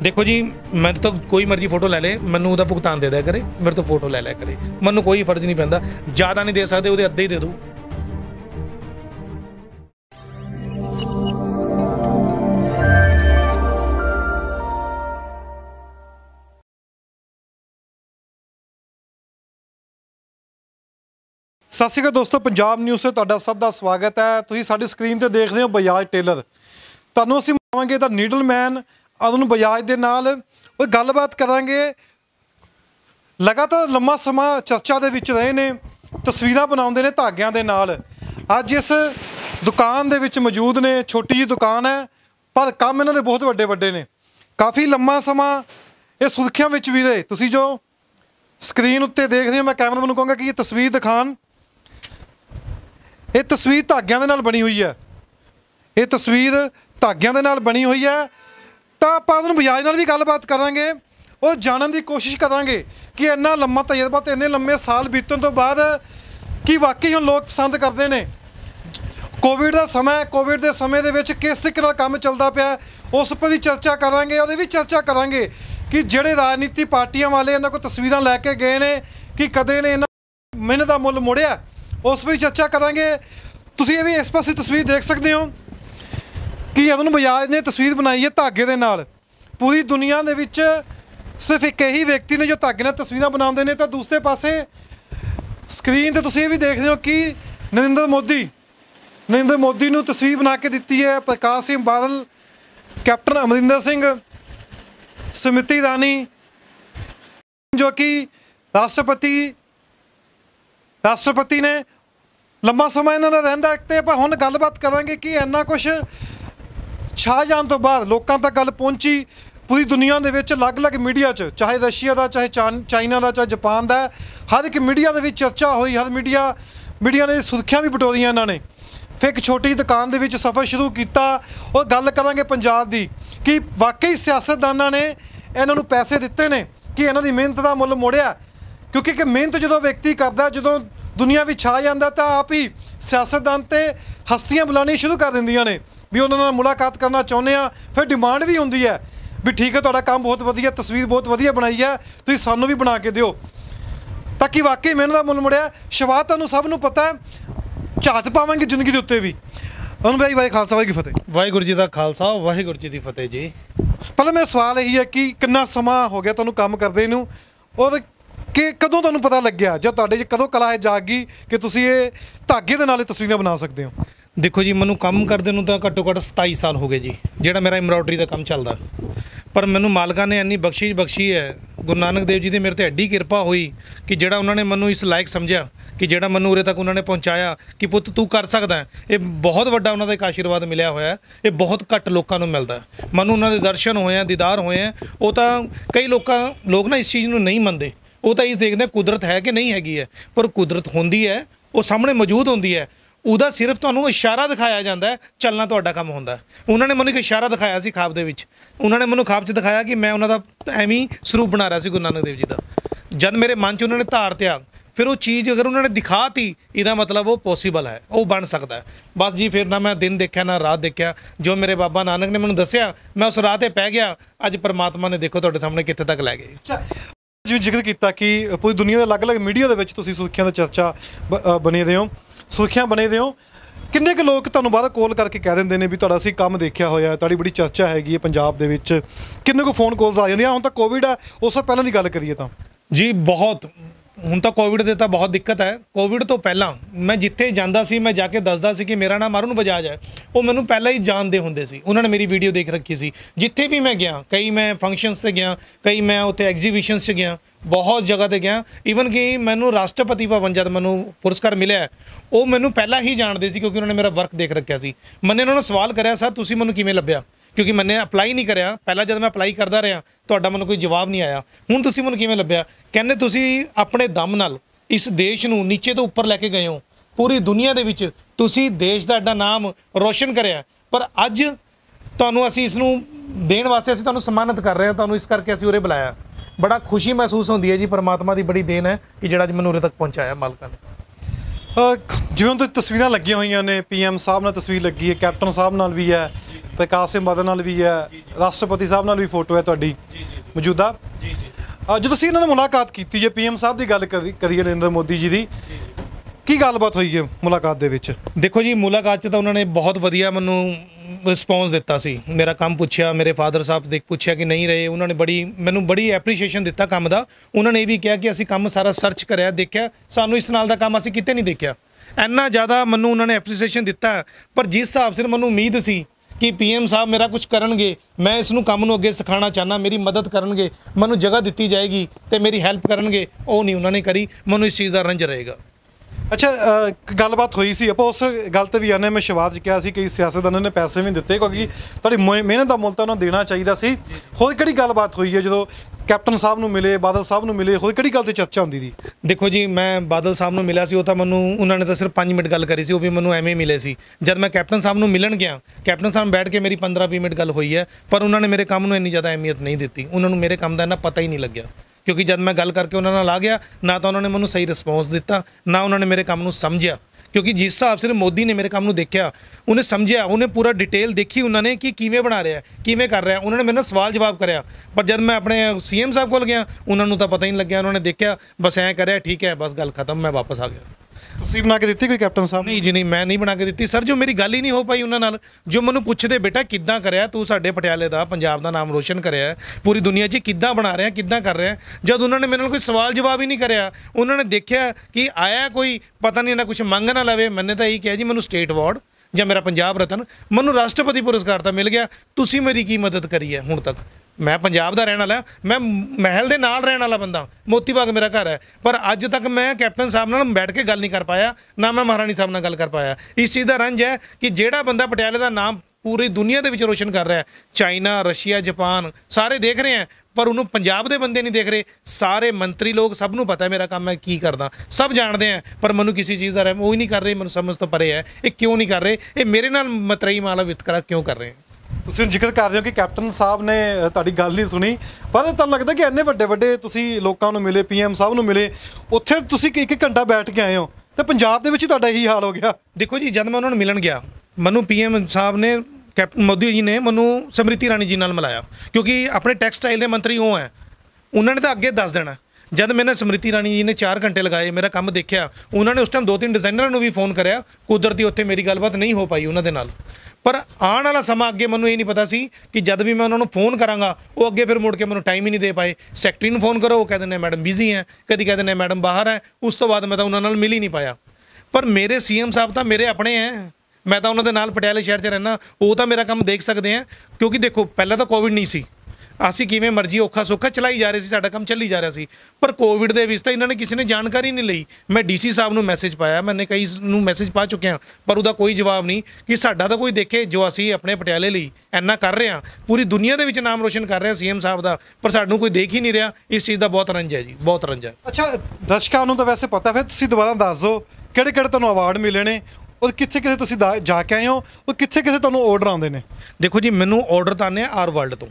ਦੇਖੋ ਜੀ ਮੈਨੂੰ ਤਾਂ ਕੋਈ ਮਰਜ਼ੀ ਫੋਟੋ ਲੈ ਲੇ ਮੈਨੂੰ ਉਹਦਾ ਭੁਗਤਾਨ ਦੇ ਦਿਆ ਕਰੇ ਮੇਰੇ ਤੋਂ ਫੋਟੋ ਲੈ ਲਿਆ ਕਰੇ। ਮੈਨੂੰ ਕੋਈ ਫਰਜ਼ ਨਹੀਂ ਪੈਂਦਾ। ਜ਼ਿਆਦਾ ਨਹੀਂ ਦੇ ਸਕਦੇ ਉਹਦੇ ਅੱਧੇ ਹੀ ਦੇ ਦਿਓ। ਸਤਿ ਸ਼੍ਰੀ ਅਕਾਲ ਦੋਸਤੋ, ਪੰਜਾਬ ਨਿਊਜ਼ ਤੇ ਤੁਹਾਡਾ ਸਭ ਦਾ ਸਵਾਗਤ ਹੈ। ਤੁਸੀਂ ਸਾਡੀ ਸਕਰੀਨ ਤੇ ਦੇਖ ਰਹੇ ਹੋ ਬਜਾਜ ਟੇਲਰ। ਤੁਹਾਨੂੰ ਅਸੀਂ ਮਿਲਾਵਾਂਗੇ ਤਾਂ ਨੀਡਲਮੈਨ ਉਹਨੂੰ ਬਜਾਜ ਦੇ ਨਾਲ। ਉਹ ਗੱਲਬਾਤ ਕਰਾਂਗੇ। ਲਗਾਤਾਰ ਲੰਮਾ ਸਮਾਂ ਚਰਚਾ ਦੇ ਵਿੱਚ ਰਹੇ ਨੇ, ਤਸਵੀਰਾਂ ਬਣਾਉਂਦੇ ਨੇ ਧਾਗਿਆਂ ਦੇ ਨਾਲ। ਅੱਜ ਇਸ ਦੁਕਾਨ ਦੇ ਵਿੱਚ ਮੌਜੂਦ ਨੇ, ਛੋਟੀ ਜੀ ਦੁਕਾਨ ਹੈ, ਪਰ ਕੰਮ ਇਹਨਾਂ ਦੇ ਬਹੁਤ ਵੱਡੇ ਵੱਡੇ ਨੇ। ਕਾਫੀ ਲੰਮਾ ਸਮਾਂ ਇਹ ਸੁਰੱਖਿਆ ਵਿੱਚ ਵੀ ਰਹੇ। ਤੁਸੀਂ ਜੋ ਸਕਰੀਨ ਉੱਤੇ ਦੇਖਦੇ ਹੋ, ਮੈਂ ਕੈਮਰਾਮੈਨ ਨੂੰ ਕਹਾਂਗਾ ਕਿ ਇਹ ਤਸਵੀਰ ਦਿਖਾਣ ਇਹ ਤਸਵੀਰ ਧਾਗਿਆਂ ਦੇ ਨਾਲ ਬਣੀ ਹੋਈ ਹੈ। ਇਹ ਤਸਵੀਰ ਧਾਗਿਆਂ ਦੇ ਨਾਲ ਬਣੀ ਹੋਈ ਹੈ। ਤਾਂ ਆਪਾਂ ਉਹਨੂੰ ਬਜਾਜ ਨਾਲ ਵੀ ਗੱਲਬਾਤ ਕਰਾਂਗੇ। ਉਹ ਜਾਣਨ ਦੀ ਕੋਸ਼ਿਸ਼ ਕਰਾਂਗੇ ਕਿ ਇੰਨਾ ਲੰਮਾ ਤਜਰਬਾ ਤੇ ਇੰਨੇ ਲੰਮੇ ਸਾਲ ਬੀਤਣ ਤੋਂ ਬਾਅਦ ਕੀ ਵਾਕਈ ਹੁਣ ਲੋਕ ਪਸੰਦ ਕਰਦੇ ਨੇ। ਕੋਵਿਡ ਦਾ ਸਮਾਂ ਕੋਵਿਡ ਦੇ ਸਮੇਂ ਦੇ ਵਿੱਚ ਕਿਸ ਤਰੀਕੇ ਨਾਲ ਕੰਮ ਚੱਲਦਾ ਪਿਆ ਉਸ ਉੱਪਰ ਵੀ ਚਰਚਾ ਕਰਾਂਗੇ। ਉਹਦੇ ਵੀ ਚਰਚਾ ਕਰਾਂਗੇ ਕਿ ਜਿਹੜੇ ਰਾਜਨੀਤੀ ਪਾਰਟੀਆਂ ਵਾਲੇ ਇਹਨਾਂ ਕੋਲ ਤਸਵੀਰਾਂ ਲੈ ਕੇ ਗਏ ਨੇ, ਕਿ ਕਦੇ ਨੇ ਇਹਨਾਂ ਮਿਹਨਤ ਦਾ ਮੁੱਲ ਮੋੜਿਆ। ਉਸ ਵੀ ਚਰਚਾ ਕਰਾਂਗੇ। ਤੁਸੀਂ ਇਹ ਵੀ ਇਸ ਪਾਸੇ ਤਸਵੀਰ ਦੇਖ ਸਕਦੇ ਹੋ ਕਿ ਅਮਨ ਬਜਾਜ ਨੇ ਤਸਵੀਰ ਬਣਾਈ ਹੈ ਧਾਗੇ ਦੇ ਨਾਲ। ਪੂਰੀ ਦੁਨੀਆ ਦੇ ਵਿੱਚ ਸਿਰਫ ਇੱਕ ਇਹੀ ਵਿਅਕਤੀ ਨੇ ਜੋ ਧਾਗੇ ਨਾਲ ਤਸਵੀਰਾਂ ਬਣਾਉਂਦੇ ਨੇ। ਤਾਂ ਦੂਸਰੇ ਪਾਸੇ ਸਕਰੀਨ ਤੇ ਤੁਸੀਂ ਇਹ ਵੀ ਦੇਖਦੇ ਹੋ ਕਿ ਨਰਿੰਦਰ ਮੋਦੀ ਨਰਿੰਦਰ ਮੋਦੀ ਨੂੰ ਤਸਵੀਰ ਬਣਾ ਕੇ ਦਿੱਤੀ ਹੈ ਪ੍ਰਕਾਸ਼ ਸਿੰਘ ਬਾਦਲ, ਕੈਪਟਨ ਅਮਰਿੰਦਰ ਸਿੰਘ, ਸਮਿਤੀ ਰਾਣੀ ਜੋ ਕਿ ਰਾਸ਼ਟਰਪਤੀ ਰਾਸ਼ਟਰਪਤੀ ਨੇ ਲੰਮਾ ਸਮਾਂ ਇਹਨਾਂ ਦਾ ਰਹਿੰਦਾ ਤੇ ਆਪਾਂ ਹੁਣ ਗੱਲਬਾਤ ਕਰਾਂਗੇ ਕਿ ਇੰਨਾ ਕੁਝ ਛਾ ਜਾਣ ਤੋਂ ਬਾਅਦ ਲੋਕਾਂ ਤੱਕ ਗੱਲ ਪਹੁੰਚੀ ਪੂਰੀ ਦੁਨੀਆ ਦੇ ਵਿੱਚ ਅਲੱਗ-ਅਲੱਗ ਮੀਡੀਆ 'ਚ, ਚਾਹੇ ਰਸ਼ੀਆ ਦਾ, ਚਾਹੇ ਚਾਨ- ਚਾਈਨਾ ਦਾ, ਚਾਹੇ ਜਾਪਾਨ ਦਾ, ਹਰ ਇੱਕ ਮੀਡੀਆ ਦੇ ਵਿੱਚ ਚਰਚਾ ਹੋਈ, ਹਰ ਮੀਡੀਆ ਮੀਡੀਆ ਨੇ ਸੁਰਖੀਆਂ ਵੀ ਬਟੋਰੀਆਂ ਇਹਨਾਂ ਨੇ। ਫਿਰ ਇੱਕ ਛੋਟੀ ਦੁਕਾਨ ਦੇ ਵਿੱਚ ਸਫ਼ਰ ਸ਼ੁਰੂ ਕੀਤਾ ਔਰ ਗੱਲ ਕਰਾਂਗੇ ਪੰਜਾਬ ਦੀ ਕਿ ਵਾਕਈ ਸਿਆਸਤਦਾਨਾਂ ਨੇ ਇਹਨਾਂ ਨੂੰ ਪੈਸੇ ਦਿੱਤੇ ਨੇ ਕਿ ਇਹਨਾਂ ਦੀ ਮਿਹਨਤ ਦਾ ਮੁੱਲ ਮੋੜਿਆ। ਕਿਉਂਕਿ ਕਿ ਮਿਹਨਤ ਜਦੋਂ ਵਿਅਕਤੀ ਕਰਦਾ, ਜਦੋਂ ਦੁਨੀਆ ਵਿੱਚ ਛਾ ਜਾਂਦਾ ਤਾਂ ਆਪ ਹੀ ਸਿਆਸਤਦਾਨ ਤੇ ਹਸਤੀਆਂ ਬੁਲਾਉਣੀ ਸ਼ੁਰੂ ਕਰ ਦਿੰਦੀਆਂ ਨੇ। ਵੀ ਉਹਨਾਂ ਨਾਲ ਮੁਲਾਕਾਤ ਕਰਨਾ ਚਾਹੁੰਦੇ ਆ ਫਿਰ ਡਿਮਾਂਡ ਵੀ ਹੁੰਦੀ ਹੈ। ਵੀ ਠੀਕ ਹੈ ਤੁਹਾਡਾ ਕੰਮ ਬਹੁਤ ਵਧੀਆ ਤਸਵੀਰ ਬਹੁਤ ਵਧੀਆ ਬਣਾਈ ਹੈ ਤੁਸੀਂ ਸਾਨੂੰ ਵੀ ਬਣਾ ਕੇ ਦਿਓ। ਤਾਂ ਕਿ ਵਾਕਈ ਮਿਹਨਤ ਦਾ ਮੁੱਲ ਮੁੜਿਆ ਸ਼ਵਾਦ ਤੁਹਾਨੂੰ ਸਭ ਨੂੰ ਪਤਾ ਹੈ ਝਾਤ ਪਾਵਾਂਗੇ ਜ਼ਿੰਦਗੀ ਦੇ ਉੱਤੇ ਵੀ। ਉਹਨੂੰ ਬਾਈ ਬਾਈ ਖਾਲਸਾ ਕੀ ਫਤਿਹ। ਵਾਹਿਗੁਰੂ ਜੀ ਦਾ ਖਾਲਸਾ ਵਾਹਿਗੁਰੂ ਜੀ ਦੀ ਫਤਿਹ ਜੀ। ਪਹਿਲਾਂ ਮੇਰਾ ਸਵਾਲ ਇਹੀ ਹੈ ਕਿ ਕਿੰਨਾ ਸਮਾਂ ਹੋ ਗਿਆ ਤੁਹਾਨੂੰ ਕੰਮ ਕਰਦੇ ਨੂੰ? ਔਰ ਕਿ ਕਦੋਂ ਤੁਹਾਨੂੰ ਪਤਾ ਲੱਗਿਆ? ਜਾਂ ਤੁਹਾਡੇ 'ਚ ਕਦੋਂ ਕਲਾ ਇਹ ਜਾਗ ਗਈ ਕਿ ਤੁਸੀਂ ਇਹ ਧਾਗੇ ਦੇ ਨਾਲ ਇਹ ਤਸਵੀਰਾਂ ਬਣਾ ਸਕਦੇ ਹੋ? ਦੇਖੋ ਜੀ, ਮੈਨੂੰ ਕੰਮ ਕਰਦੇ ਨੂੰ ਤਾਂ ਘੱਟੋ ਘੱਟ 27 ਸਾਲ ਹੋ ਗਏ ਜੀ, ਜਿਹੜਾ ਮੇਰਾ ਐਮਬਰਾਇਡਰੀ ਦਾ ਕੰਮ ਚੱਲਦਾ। ਪਰ ਮੈਨੂੰ ਮਾਲਕਾਂ ਨੇ ਇੰਨੀ ਬਖਸ਼ਿਸ਼ ਬਖਸ਼ੀ ਹੈ, ਗੁਰੂ ਨਾਨਕ ਦੇਵ ਜੀ ਦੀ ਮੇਰੇ ਤੇ ਐਡੀ ਕਿਰਪਾ ਹੋਈ ਕਿ ਜਿਹੜਾ ਉਹਨਾਂ ਨੇ ਮੈਨੂੰ ਇਸ ਲਾਇਕ ਸਮਝਿਆ, ਕਿ ਜਿਹੜਾ ਮੈਨੂੰ ਉਰੇ ਤੱਕ ਉਹਨਾਂ ਨੇ ਪਹੁੰਚਾਇਆ ਕਿ ਪੁੱਤ ਤੂੰ ਕਰ ਸਕਦਾ ਇਹ ਬਹੁਤ ਵੱਡਾ ਉਹਨਾਂ ਦਾ ਇੱਕ ਆਸ਼ੀਰਵਾਦ ਮਿਲਿਆ ਹੋਇਆ ਇਹ ਬਹੁਤ ਘੱਟ ਲੋਕਾਂ ਨੂੰ ਮਿਲਦਾ ਮੈਨੂੰ ਉਹਨਾਂ ਦੇ ਦਰਸ਼ਨ ਹੋਏ ਆ ਦੀਦਾਰ ਹੋਏ ਆ ਉਹ ਤਾਂ ਕਈ ਲੋਕਾਂ, ਲੋਕ ਨਾ ਇਸ ਚੀਜ਼ ਨੂੰ ਨਹੀਂ ਮੰਨਦੇ। ਉਹ ਤਾਂ ਇਸ ਦੇਖਦੇ ਆ ਕੁਦਰਤ ਹੈ ਕਿ ਨਹੀਂ ਹੈਗੀ ਹੈ, ਪਰ ਕੁਦਰਤ ਹੁੰਦੀ ਹੈ, ਉਹ ਸਾਹਮਣੇ ਮੌਜੂਦ ਹੁੰਦੀ ਹੈ। ਉਹਦਾ ਸਿਰਫ ਤੁਹਾਨੂੰ ਇਸ਼ਾਰਾ ਦਿਖਾਇਆ ਜਾਂਦਾ ਹੈ, ਚੱਲਣਾ ਤੁਹਾਡਾ ਕੰਮ ਹੁੰਦਾ ਉਹਨਾਂ ਨੇ ਮੈਨੂੰ ਇੱਕ ਇਸ਼ਾਰਾ ਦਿਖਾਇਆ ਸੀ ਖਾਬ ਦੇ ਵਿੱਚ। ਉਹਨਾਂ ਨੇ ਮੈਨੂੰ ਖਾਬ 'ਚ ਦਿਖਾਇਆ ਕਿ ਮੈਂ ਉਹਨਾਂ ਦਾ ਐਵੇਂ ਸਰੂਪ ਬਣਾ ਰਿਹਾ ਸੀ ਗੁਰੂ ਨਾਨਕ ਦੇਵ ਜੀ ਦਾ। ਜਦ ਮੇਰੇ ਮਨ 'ਚ ਉਹਨਾਂ ਨੇ ਧਾਰ ਤਿਆ, ਫਿਰ ਉਹ ਚੀਜ਼ ਅਗਰ ਉਹਨਾਂ ਨੇ ਦਿਖਾਤੀ, ਇਹਦਾ ਮਤਲਬ ਉਹ ਪੋਸੀਬਲ ਹੈ, ਉਹ ਬਣ ਸਕਦਾ ਬਸ ਜੀ, ਫਿਰ ਨਾ ਮੈਂ ਦਿਨ ਦੇਖਿਆ, ਨਾ ਰਾਤ ਦੇਖਿਆ। ਜੋ ਮੇਰੇ ਬਾਬਾ ਨਾਨਕ ਨੇ ਮੈਨੂੰ ਦੱਸਿਆ, ਮੈਂ ਉਸ ਰਾਹ ਤੇ ਪੈ ਗਿਆ। ਅੱਜ ਪਰਮਾਤਮਾ ਨੇ ਦੇਖੋ ਤੁਹਾਡੇ ਸਾਹਮਣੇ ਕਿੱਥੇ ਤੱਕ ਲੈ ਗਏ। ਜਿਵੇਂ ਜ਼ਿਕਰ ਕੀਤਾ ਕਿ ਪੂਰੀ ਦੁਨੀਆ ਦੇ ਅਲੱਗ-ਅਲੱਗ ਮੀਡੀਆ ਦੇ ਵਿੱਚ ਤੁਸੀਂ ਸੁਰੱਖਿਆ ਦਾ ਚਰਚਾ ਬਣੇ ਦੇ ਹੋ। ਸੁਰੱਖਿਆ ਬਣੇ ਦੇ ਹੋ। ਕਿੰਨੇ ਕੁ ਲੋਕ ਤੁਹਾਨੂੰ ਬਾਅਦ ਕਾਲ ਕਰਕੇ ਕਹਿ ਦਿੰਦੇ ਨੇ ਵੀ ਤੁਹਾਡਾ ਅਸੀਂ ਕੰਮ ਦੇਖਿਆ ਹੋਇਆ, ਤੁਹਾਡੀ ਬੜੀ ਚਰਚਾ ਹੈਗੀ ਹੈ ਪੰਜਾਬ ਦੇ ਵਿੱਚ। ਕਿੰਨੇ ਕੁ ਫੋਨ ਕਾਲਸ ਆ ਜਾਂਦੀਆਂ ਹੁਣ ਤਾਂ ਕੋਵਿਡ ਆ, ਉਸ ਤੋਂ ਪਹਿਲਾਂ ਦੀ ਗੱਲ ਕਰੀਏ ਤਾਂ। ਜੀ, ਬਹੁਤ ਹੁਣ ਤਾਂ ਕੋਵਿਡ ਦੇ ਤਾਂ ਬਹੁਤ ਦਿੱਕਤ ਹੈ। ਕੋਵਿਡ ਤੋਂ ਪਹਿਲਾਂ ਮੈਂ ਜਿੱਥੇ ਜਾਂਦਾ ਸੀ, ਮੈਂ ਜਾ ਕੇ ਦੱਸਦਾ ਸੀ ਕਿ ਮੇਰਾ ਨਾਮ ਅਰੁਣ ਬਜਾਜ ਹੈ। ਉਹ ਮੈਨੂੰ ਪਹਿਲਾਂ ਹੀ ਜਾਣਦੇ ਹੁੰਦੇ ਸੀ। ਉਹਨਾਂ ਨੇ ਮੇਰੀ ਵੀਡੀਓ ਦੇਖ ਰੱਖੀ ਸੀ। ਜਿੱਥੇ ਵੀ ਮੈਂ ਗਿਆ, ਕਈ ਮੈਂ ਫੰਕਸ਼ਨਸ ਤੇ ਗਿਆ, ਕਈ ਮੈਂ ਉੱਥੇ ਐਗਜ਼ੀਬਿਸ਼ਨਸ 'ਚ ਗਿਆ, ਬਹੁਤ ਜਗ੍ਹਾ ਤੇ ਗਿਆ। ਈਵਨ ਕਿ ਮੈਨੂੰ ਰਾਸ਼ਟਰਪਤੀ ਭਵਨ ਜਦ ਮੈਨੂੰ ਪੁਰਸਕਾਰ ਮਿਲਿਆ, ਉਹ ਮੈਨੂੰ ਪਹਿਲਾਂ ਹੀ ਜਾਣਦੇ ਸੀ ਕਿਉਂਕਿ ਉਹਨਾਂ ਨੇ ਮੇਰਾ ਵਰਕ ਦੇਖ ਰੱਖਿਆ ਸੀ। ਮੈਨੇ ਉਹਨਾਂ ਨੂੰ ਸਵਾਲ ਕਰਿਆ, ਸਰ, ਤੁਸੀਂ ਮੈਨੂੰ ਕਿਵੇਂ ਲੱਭਿਆ? ਕਿਉਂਕਿ ਮੈਨੇ ਅਪਲਾਈ ਨਹੀਂ ਕਰਿਆ। ਪਹਿਲਾਂ ਜਦ ਮੈਂ ਅਪਲਾਈ ਕਰਦਾ ਰਿਹਾ ਤੁਹਾਡਾ ਮੈਨੂੰ ਕੋਈ ਜਵਾਬ ਨਹੀਂ ਆਇਆ। ਹੁਣ ਤੁਸੀਂ ਮੈਨੂੰ ਕਿਵੇਂ ਲੱਭਿਆ? ਕਹਿੰਦੇ ਤੁਸੀਂ ਆਪਣੇ ਦਮ ਨਾਲ ਇਸ ਦੇਸ਼ ਨੂੰ ਨੀਚੇ ਤੋਂ ਉੱਪਰ ਲੈ ਕੇ ਗਏ ਹੋ। ਪੂਰੀ ਦੁਨੀਆ ਦੇ ਵਿੱਚ ਤੁਸੀਂ ਦੇਸ਼ ਦਾ ਐਡਾ ਨਾਮ ਰੋਸ਼ਨ ਕਰਿਆ। ਪਰ ਅੱਜ ਤੁਹਾਨੂੰ ਅਸੀਂ ਇਸ ਨੂੰ ਦੇਣ ਵਾਸਤੇ ਅਸੀਂ ਤੁਹਾਨੂੰ ਸਨਮਾਨਿਤ ਕਰ ਰਹੇ ਹਾਂ। ਤੁਹਾਨੂੰ ਇਸ ਕਰਕੇ ਅਸੀਂ ਉਰੇ ਬੁਲਾਇਆ। ਬੜਾ ਖੁਸ਼ੀ ਮਹਿਸੂਸ ਹੁੰਦੀ ਹੈ ਜੀ ਪਰਮਾਤਮਾ ਦੀ ਬੜੀ ਦੇਣ ਹੈ ਕਿ ਜਿਹੜਾ ਅੱਜ ਮੈਨੂੰ ਉਰੇ ਤੱਕ ਪਹੁੰਚਾਇਆ ਮਾਲਕਾਂ ਨੇ। ਅ, ਜਿਵੇਂ ਹੁਣ ਤਸਵੀਰਾਂ ਲੱਗੀਆਂ ਹੋਈਆਂ ਨੇ ਪੀਐਮ ਸਾਹਿਬ ਨਾਲ ਤਸਵੀਰ ਲੱਗੀ ਹੈ ਕੈਪਟਨ ਸਾਹਿਬ ਨਾਲ ਵੀ ਹੈ। ਪ੍ਰਕਾਸ਼ ਸਿੰਘ ਬਾਦਲ ਨਾਲ ਵੀ ਹੈ ਰਾਸ਼ਟਰਪਤੀ ਸਾਹਿਬ ਨਾਲ ਵੀ ਫੋਟੋ ਹੈ ਤੁਹਾਡੀ। ਮੌਜੂਦਾ? ਜੀ ਜੀ। ਅ, ਜਦੋਂ ਅਸੀਂ ਇਹਨਾਂ ਨਾਲ ਮੁਲਾਕਾਤ ਕੀਤੀ ਹੈ ਪੀਐਮ ਸਾਹਿਬ ਦੀ ਗੱਲ ਕਰੀ ਕਰੀਏ ਨਰਿੰਦਰ ਮੋਦੀ ਜੀ ਦੀ ਕੀ ਗੱਲਬਾਤ ਹੋਈ ਹੈ ਮੁਲਾਕਾਤ ਦੇ ਵਿੱਚ? ਦੇਖੋ ਜੀ ਮੁਲਾਕਾਤ 'ਚ ਤਾਂ ਉਹਨਾਂ ਨੇ ਬਹੁਤ ਵਧੀਆ ਮੈਨੂੰ ਰਿਸਪੌਂਸ ਦਿੱਤਾ ਸੀ। ਮੇਰਾ ਕੰਮ ਪੁੱਛਿਆ ਮੇਰੇ ਫਾਦਰ ਸਾਹਿਬ ਦੇ ਪੁੱਛਿਆ ਕਿ ਨਹੀਂ ਰਹੇ ਉਹਨਾਂ ਨੇ ਬੜੀ ਮੈਨੂੰ ਬੜੀ ਐਪਰੀਸ਼ੀਏਸ਼ਨ ਦਿੱਤਾ ਕੰਮ ਦਾ। ਉਹਨਾਂ ਨੇ ਇਹ ਵੀ ਕਿਹਾ ਕਿ ਅਸੀਂ ਕੰਮ ਸਾਰਾ ਸਰਚ ਕਰਿਆ ਦੇਖਿਆ ਸਾਨੂੰ ਇਸ ਨਾਲ ਦਾ ਕੰਮ ਅਸੀਂ ਕਿਤੇ ਨਹੀਂ ਦੇਖਿਆ। ਇੰਨਾ ਜ਼ਿਆਦਾ ਮੈਨੂੰ ਉਹਨਾਂ ਨੇ ਐਪਰੀਸ਼ੀਏਸ਼ਨ ਦਿੱਤਾ ਪਰ ਜਿਸ ਹਿਸਾਬ ਸਿਰ ਮੈਨੂੰ ਉਮੀਦ ਸੀ ਕਿ ਪੀਐਮ ਸਾਹਿਬ ਮੇਰਾ ਕੁਝ ਕਰਨਗੇ, ਮੈਂ ਇਸ ਨੂੰ ਕੰਮ ਨੂੰ ਅੱਗੇ ਸਿਖਾਉਣਾ ਚਾਹਨਾ ਮੇਰੀ ਮਦਦ ਕਰਨਗੇ, ਮੈਨੂੰ ਜਗ੍ਹਾ ਦਿੱਤੀ ਜਾਏਗੀ ਤੇ ਮੇਰੀ ਹੈਲਪ ਕਰਨਗੇ, ਉਹ ਨਹੀਂ ਉਹਨਾਂ ਨੇ ਕਰੀ, ਮੈਨੂੰ ਇਸ ਚੀਜ਼ ਦਾ ਰੰਜ ਰਹੇਗਾ। ਅੱਛਾ ਗੱਲਬਾਤ ਹੋਈ ਸੀ। ਆਪਾਂ ਉਸ ਗੱਲ ਤੇ ਵੀ ਆਨੇ ਮੈਂ ਸ਼ੁਰੂਆਤ 'ਚ ਕਿਹਾ ਸੀ ਕਿ ਸਿਆਸਤਦਾਨਾਂ ਨੇ ਪੈਸੇ ਵੀ ਦਿੱਤੇ, ਕਿਉਂਕਿ ਤੁਹਾਡੀ ਮਿਹ- ਮਿਹਨਤ ਦਾ ਮੁੱਲ ਤਾਂ ਉਹਨਾਂ ਨੂੰ ਦੇਣਾ ਚਾਹੀਦਾ ਸੀ। ਹੋਰ ਕਿਹੜੀ ਗੱਲਬਾਤ ਹੋਈ ਹੈ? ਜਦੋਂ ਕੈਪਟਨ ਸਾਹਿਬ ਨੂੰ ਮਿਲੇ, ਬਾਦਲ ਸਾਹਿਬ ਨੂੰ ਮਿਲੇ, ਹੋਰ ਕਿਹੜੀ ਗੱਲ ਤੇ ਚਰਚਾ ਹੁੰਦੀ ਦੀ ਦੇਖੋ ਜੀ, ਮੈਂ ਬਾਦਲ ਸਾਹਿਬ ਨੂੰ ਮਿਲਿਆ ਸੀ, ਉਹ ਤਾਂ ਮੈਨੂੰ, ਉਹਨਾਂ ਨੇ ਤਾਂ ਸਿਰਫ 5 ਮਿੰਟ ਗੱਲ ਕਰੀ ਸੀ, ਉਹ ਵੀ ਮੈਨੂੰ ਐਵੇਂ ਹੀ ਮਿਲੇ ਸੀ। ਜਦ ਮੈਂ ਕੈਪਟਨ ਸਾਹਿਬ ਨੂੰ ਮਿਲਣ ਗਿਆ, ਕੈਪਟਨ ਸਾਹਿਬ ਬੈਠ ਕੇ ਮੇਰੀ 15-20 ਮਿੰਟ ਗੱਲ ਹੋਈ ਹੈ, ਪਰ ਉਹਨਾਂ ਨੇ ਮੇਰੇ ਕੰਮ ਨੂੰ ਇੰਨੀ ਜ਼ਿਆਦਾ ਅਹਿਮੀਅਤ ਨਹੀਂ ਦਿੱਤੀ। ਉਹਨਾਂ ਨੂੰ ਮੇਰੇ ਕੰਮ ਦਾ ਇੰਨਾ ਪਤਾ ਹੀ ਨਹੀਂ ਲੱਗਿਆ। ਕਿਉਂਕਿ ਜਦ ਮੈਂ ਗੱਲ ਕਰਕੇ ਉਹਨਾਂ ਨਾਲ ਆ ਗਿਆ, ਨਾ ਤਾਂ ਉਹਨਾਂ ਨੇ ਮੈਨੂੰ ਸਹੀ ਰਿਸਪੌਂਸ ਦਿੱਤਾ, ਨਾ ਉਹਨਾਂ ਨੇ ਮੇਰੇ ਕੰਮ ਨੂੰ ਸਮਝਿਆ। ਕਿਉਂਕਿ ਜਿਸ ਹਿਸਾਬ ਸਿਰ ਮੋਦੀ ਨੇ ਮੇਰੇ ਕੰਮ ਨੂੰ ਦੇਖਿਆ, ਉਹਨੇ ਸਮਝਿਆ, ਉਹਨੇ ਪੂਰਾ ਡਿਟੇਲ ਦੇਖੀ ਉਹਨਾਂ ਨੇ ਕਿ ਕਿਵੇਂ ਬਣਾ ਰਿਹਾ, ਕਿਵੇਂ ਕਰ ਰਿਹਾ। ਉਹਨਾਂ ਨੇ ਮੇਰੇ ਨਾਲ ਸਵਾਲ ਜਵਾਬ ਕਰਿਆ। ਪਰ ਜਦ ਮੈਂ ਆਪਣੇ ਸੀਐਮ ਸਾਹਿਬ ਕੋਲ ਗਿਆ, ਉਹਨਾਂ ਨੂੰ ਤਾਂ ਪਤਾ ਹੀ ਨਹੀਂ ਲੱਗਿਆ, ਉਹਨਾਂ ਨੇ ਦੇਖਿਆ, ਬਸ ਐਂ ਕਰਿਆ, ਠੀਕ ਹੈ, ਬਸ ਗੱਲ ਖਤਮ, ਮੈਂ ਵਾਪਸ ਆ ਗਿਆ। ਤੁਸੀਂ ਬਣਾ ਕੇ ਦਿੱਤੀ ਕੋਈ ਕੈਪਟਨ ਸਾਹਿਬ? ਨਹੀਂ ਜੀ, ਨਹੀਂ, ਮੈਂ ਨਹੀਂ ਬਣਾ ਕੇ ਦਿੱਤੀ। ਸਰ, ਜੋ ਮੇਰੀ ਗੱਲ ਹੀ ਨਹੀਂ ਹੋ ਪਾਈ ਉਹਨਾਂ ਨਾਲ, ਜੋ ਮੈਨੂੰ ਪੁੱਛਦੇ, ਬੇਟਾ, ਕਿੱਦਾਂ ਕਰਿਆ? ਤੂੰ ਸਾਡੇ ਪਟਿਆਲੇ ਦਾ, ਪੰਜਾਬ ਦਾ ਨਾਮ ਰੋਸ਼ਨ ਕਰਿਆ ਪੂਰੀ ਦੁਨੀਆ 'ਚ ਕਿੱਦਾਂ ਬਣਾ ਰਿਹਾ, ਕਿੱਦਾਂ ਕਰ ਰਿਹਾ ਜਦ ਉਹਨਾਂ ਨੇ ਮੇਰੇ ਨਾਲ ਕੋਈ ਸਵਾਲ ਜਵਾਬ ਹੀ ਨਹੀਂ ਕਰਿਆ। ਉਹਨਾਂ ਨੇ ਦੇਖਿਆ ਕਿ ਆਇਆ ਕੋਈ, ਪਤਾ ਨਹੀਂ ਨਾ ਕੁਝ ਮੰਗ ਨਾ ਲਵੇ। ਮੈਨੇ ਤਾਂ ਇਹੀ ਕਿਹਾ ਜੀ, ਮੈਨੂੰ ਸਟੇਟ ਅਵਾਰਡ ਜਾਂ ਮੇਰਾ ਪੰਜਾਬ ਰਤਨ, ਮੈਨੂੰ ਰਾਸ਼ਟਰਪਤੀ ਪੁਰਸਕਾਰ ਤਾਂ ਮਿਲ ਗਿਆ। ਤੁਸੀਂ ਮੇਰੀ ਕੀ ਮਦਦ ਕਰੀ ਹੈ ਹੁਣ ਤੱਕ? ਮੈਂ ਪੰਜਾਬ ਦਾ ਰਹਿਣ ਵਾਲਾ ਮੈਂ ਮਹਿਲ ਦੇ ਨਾਲ ਰਹਿਣ ਵਾਲਾ ਬੰਦਾ ਮੋਤੀ ਬਾਗ ਮੇਰਾ ਘਰ ਹੈ। ਪਰ ਅੱਜ ਤੱਕ ਮੈਂ ਕੈਪਟਨ ਸਾਹਿਬ ਨਾਲ ਬੈਠ ਕੇ ਗੱਲ ਨਹੀਂ ਕਰ ਪਾਇਆ, ਨਾ ਮੈਂ ਮਹਾਰਾਣੀ ਸਾਹਿਬ ਨਾਲ ਗੱਲ ਕਰ ਪਾਇਆ। ਇਸ ਚੀਜ਼ ਦਾ ਰੰਜ ਹੈ ਕਿ ਜਿਹੜਾ ਬੰਦਾ ਪਟਿਆਲੇ ਦਾ ਨਾਮ ਪੂਰੀ ਦੁਨੀਆ ਦੇ ਵਿੱਚ ਰੋਸ਼ਨ ਕਰ ਰਿਹਾ ਹੈ, ਚਾਈਨਾ, ਰਸ਼ੀਆ, ਜਾਪਾਨ, ਸਾਰੇ ਦੇਖ ਰਹੇ ਹੈ, ਪਰ ਉਹਨੂੰ ਪੰਜਾਬ ਦੇ ਬੰਦੇ ਨਹੀਂ ਦੇਖ ਰਹੇ। ਸਾਰੇ ਮੰਤਰੀ ਲੋਕ ਸਭ ਨੂੰ ਪਤਾ ਮੇਰਾ ਕੰਮ ਹੈ, ਕੀ ਕਰਦਾ। ਸਭ ਜਾਣਦੇ ਆ ਪਰ ਮੈਨੂੰ ਕਿਸੇ ਚੀਜ਼ ਦਾ ਰਹਿਮ ਉਹ ਹੀ ਨਹੀਂ ਕਰ ਰਹੇ, ਮੈਨੂੰ ਸਮਝ ਤੋਂ ਪਰੇ ਹੈ, ਇਹ ਕਿਉਂ ਨਹੀਂ ਕਰ ਰਹੇ? ਇਹ ਮੇਰੇ ਨਾਲ ਮਤਰਈ ਮਾਲਾ ਵਿਤਕਰਾ ਕਿਉਂ ਕਰ ਰਹੇ ਤੁਸੀਂ ਹੁਣ ਜ਼ਿਕਰ ਕਰ ਰਹੇ ਹੋ ਕਿ ਕੈਪਟਨ ਸਾਹਿਬ ਨੇ ਤੁਹਾਡੀ ਗੱਲ ਨਹੀਂ ਸੁਣੀ, ਪਰ ਤੁਹਾਨੂੰ ਲੱਗਦਾ ਕਿ ਇੰਨੇ ਵੱਡੇ ਵੱਡੇ ਤੁਸੀਂ ਲੋਕਾਂ ਨੂੰ ਮਿਲੇ, ਪੀਐਮ ਸਾਹਿਬ ਨੂੰ ਮਿਲੇ, ਉੱਥੇ ਤੁਸੀਂ ਇੱਕ ਇੱਕ ਘੰਟਾ ਬੈਠ ਕੇ ਆਏ ਹੋ ਤੇ ਪੰਜਾਬ ਦੇ ਵਿੱਚ ਹੀ ਤੁਹਾਡਾ ਇਹੀ ਹਾਲ ਹੋ ਗਿਆ? ਦੇਖੋ ਜੀ, ਜਦ ਮੈਂ ਉਹਨਾਂ ਨੂੰ ਮਿਲਣ ਗਿਆ, ਮੈਨੂੰ ਪੀਐਮ ਸਾਹਿਬ ਨੇ, ਕੈਪਟਨ ਮੋਦੀ ਜੀ ਨੇ ਮੈਨੂੰ ਸਮ੍ਰਿਤੀ ਰਾਣੀ ਜੀ ਨਾਲ ਮਿਲਾਇਆ, ਕਿਉਂਕਿ ਆਪਣੇ ਟੈਕਸਟਾਈਲ ਦੇ ਮੰਤਰੀ ਉਹ ਹੈ, ਉਹਨਾਂ ਨੇ ਤਾਂ ਅੱਗੇ ਦੱਸ ਦੇਣਾ। ਜਦ ਮੈਨੇ ਸਮ੍ਰਿਤੀ ਰਾਣੀ ਜੀ ਨੇ 4 ਘੰਟੇ ਲਗਾਏ, ਮੇਰਾ ਕੰਮ ਦੇਖਿਆ, ਉਹਨਾਂ ਨੇ ਉਸ ਟਾਈਮ ਦੋ ਤਿੰਨ ਡਿਜ਼ਾਈਨਰਾਂ ਨੂੰ ਵੀ ਫੋਨ ਕਰਿਆ, ਕੁਦਰਤੀ ਉੱਥੇ ਮੇਰੀ ਗੱਲਬਾਤ ਨਹੀਂ ਹੋ ਪਾਈ ਉਹਨਾਂ ਦੇ ਨਾਲ। ਪਰ ਆਉਣ ਵਾਲਾ ਸਮਾਂ ਅੱਗੇ ਮੈਨੂੰ ਇਹ ਨਹੀਂ ਪਤਾ ਸੀ ਕਿ ਜਦ ਵੀ ਮੈਂ ਉਹਨਾਂ ਨੂੰ ਫੋਨ ਕਰਾਂਗਾ, ਉਹ ਅੱਗੇ ਫਿਰ ਮੁੜ ਕੇ ਮੈਨੂੰ ਟਾਈਮ ਹੀ ਨਹੀਂ ਦੇ ਪਾਏ। ਸੈਕਟਰੀ ਨੂੰ ਫੋਨ ਕਰੋ, ਉਹ ਕਹਿੰਦੇ ਨੇ ਮੈਡਮ ਬਿਜ਼ੀ ਹੈ। ਕਦੀ ਕਹਿੰਦੇ ਨੇ ਮੈਡਮ ਬਾਹਰ ਹੈ। ਉਸ ਤੋਂ ਬਾਅਦ ਮੈਂ ਤਾਂ ਉਹਨਾਂ ਨਾਲ ਮਿਲ ਹੀ ਨਹੀਂ ਪਾਇਆ। ਪਰ ਮੇਰੇ ਸੀਐਮ ਸਾਹਿਬ ਤਾਂ ਮੇਰੇ ਆਪਣੇ ਹੈ। ਮੈਂ ਤਾਂ ਉਹਨਾਂ ਦੇ ਨਾਲ ਪਟਿਆਲੇ ਸ਼ਹਿਰ 'ਚ ਰਹਿਣਾ ਉਹ ਤਾਂ ਮੇਰਾ ਕੰਮ ਦੇਖ ਸਕਦੇ ਆ ਕਿਉਂਕਿ ਦੇਖੋ, ਪਹਿਲਾਂ ਤਾਂ ਕੋਵਿਡ ਨਹੀਂ ਸੀ। ਅਸੀਂ ਕਿਵੇਂ ਮਰਜ਼ੀ ਔਖਾ ਸੌਖਾ ਚਲਾਈ ਜਾ ਰਹੇ ਸੀ ਸਾਡਾ ਕੰਮ ਚੱਲੀ ਜਾ ਰਿਹਾ ਸੀ। ਪਰ ਕੋਵਿਡ ਦੇ ਵਿੱਚ ਤਾਂ ਇਹਨਾਂ ਨੇ ਕਿਸੇ ਨੇ ਜਾਣਕਾਰੀ ਨਹੀਂ ਲਈ। ਮੈਂ ਡੀਸੀ ਸਾਹਿਬ ਨੂੰ ਮੈਸੇਜ ਪਾਇਆ ਮੈਨੇ ਕਈ ਨੂੰ ਮੈਸੇਜ ਪਾ ਚੁੱਕਿਆ ਪਰ ਉਹਦਾ ਕੋਈ ਜਵਾਬ ਨਹੀਂ ਕਿ ਸਾਡਾ ਤਾਂ ਕੋਈ ਦੇਖੇ ਜੋ ਅਸੀਂ ਆਪਣੇ ਪਟਿਆਲੇ ਲਈ ਇੰਨਾ ਕਰ ਰਹੇ ਹਾਂ। ਪੂਰੀ ਦੁਨੀਆ ਦੇ ਵਿੱਚ ਨਾਮ ਰੋਸ਼ਨ ਕਰ ਰਹੇ ਹਾਂ ਸੀਐਮ ਸਾਹਿਬ ਦਾ ਪਰ ਸਾਨੂੰ ਕੋਈ ਦੇਖ ਹੀ ਨਹੀਂ ਰਿਹਾ। ਇਸ ਚੀਜ਼ ਦਾ ਬਹੁਤ ਰੰਜ ਹੈ ਜੀ ਬਹੁਤ ਰੰਜ ਹੈ। ਅੱਛਾ ਦਰਸ਼ਕਾਂ ਨੂੰ ਤਾਂ ਵੈਸੇ ਪਤਾ ਫਿਰ ਤੁਸੀਂ ਦੁਬਾਰਾ ਦੱਸ ਦਿਓ ਕਿਹੜੇ ਕਿਹੜੇ ਤੁਹਾਨੂੰ ਅਵਾਰਡ ਮਿਲੇ ਨੇ ਔਰ ਕਿੱਥੇ ਕਿੱਥੇ ਤੁਸੀਂ ਜਾ ਕੇ ਆਏ ਹੋ ਔਰ ਕਿੱਥੇ ਕਿੱਥੇ ਤੁਹਾਨੂੰ ਆਰਡਰ ਆਉਂਦੇ ਨੇ? ਦੇਖੋ ਜੀ ਮੈਨੂੰ ਆਰਡਰ ਤਾਂ ਆਉਂਦੇ ਆ ਆਰ ਵਰਲਡ ਤੋਂ।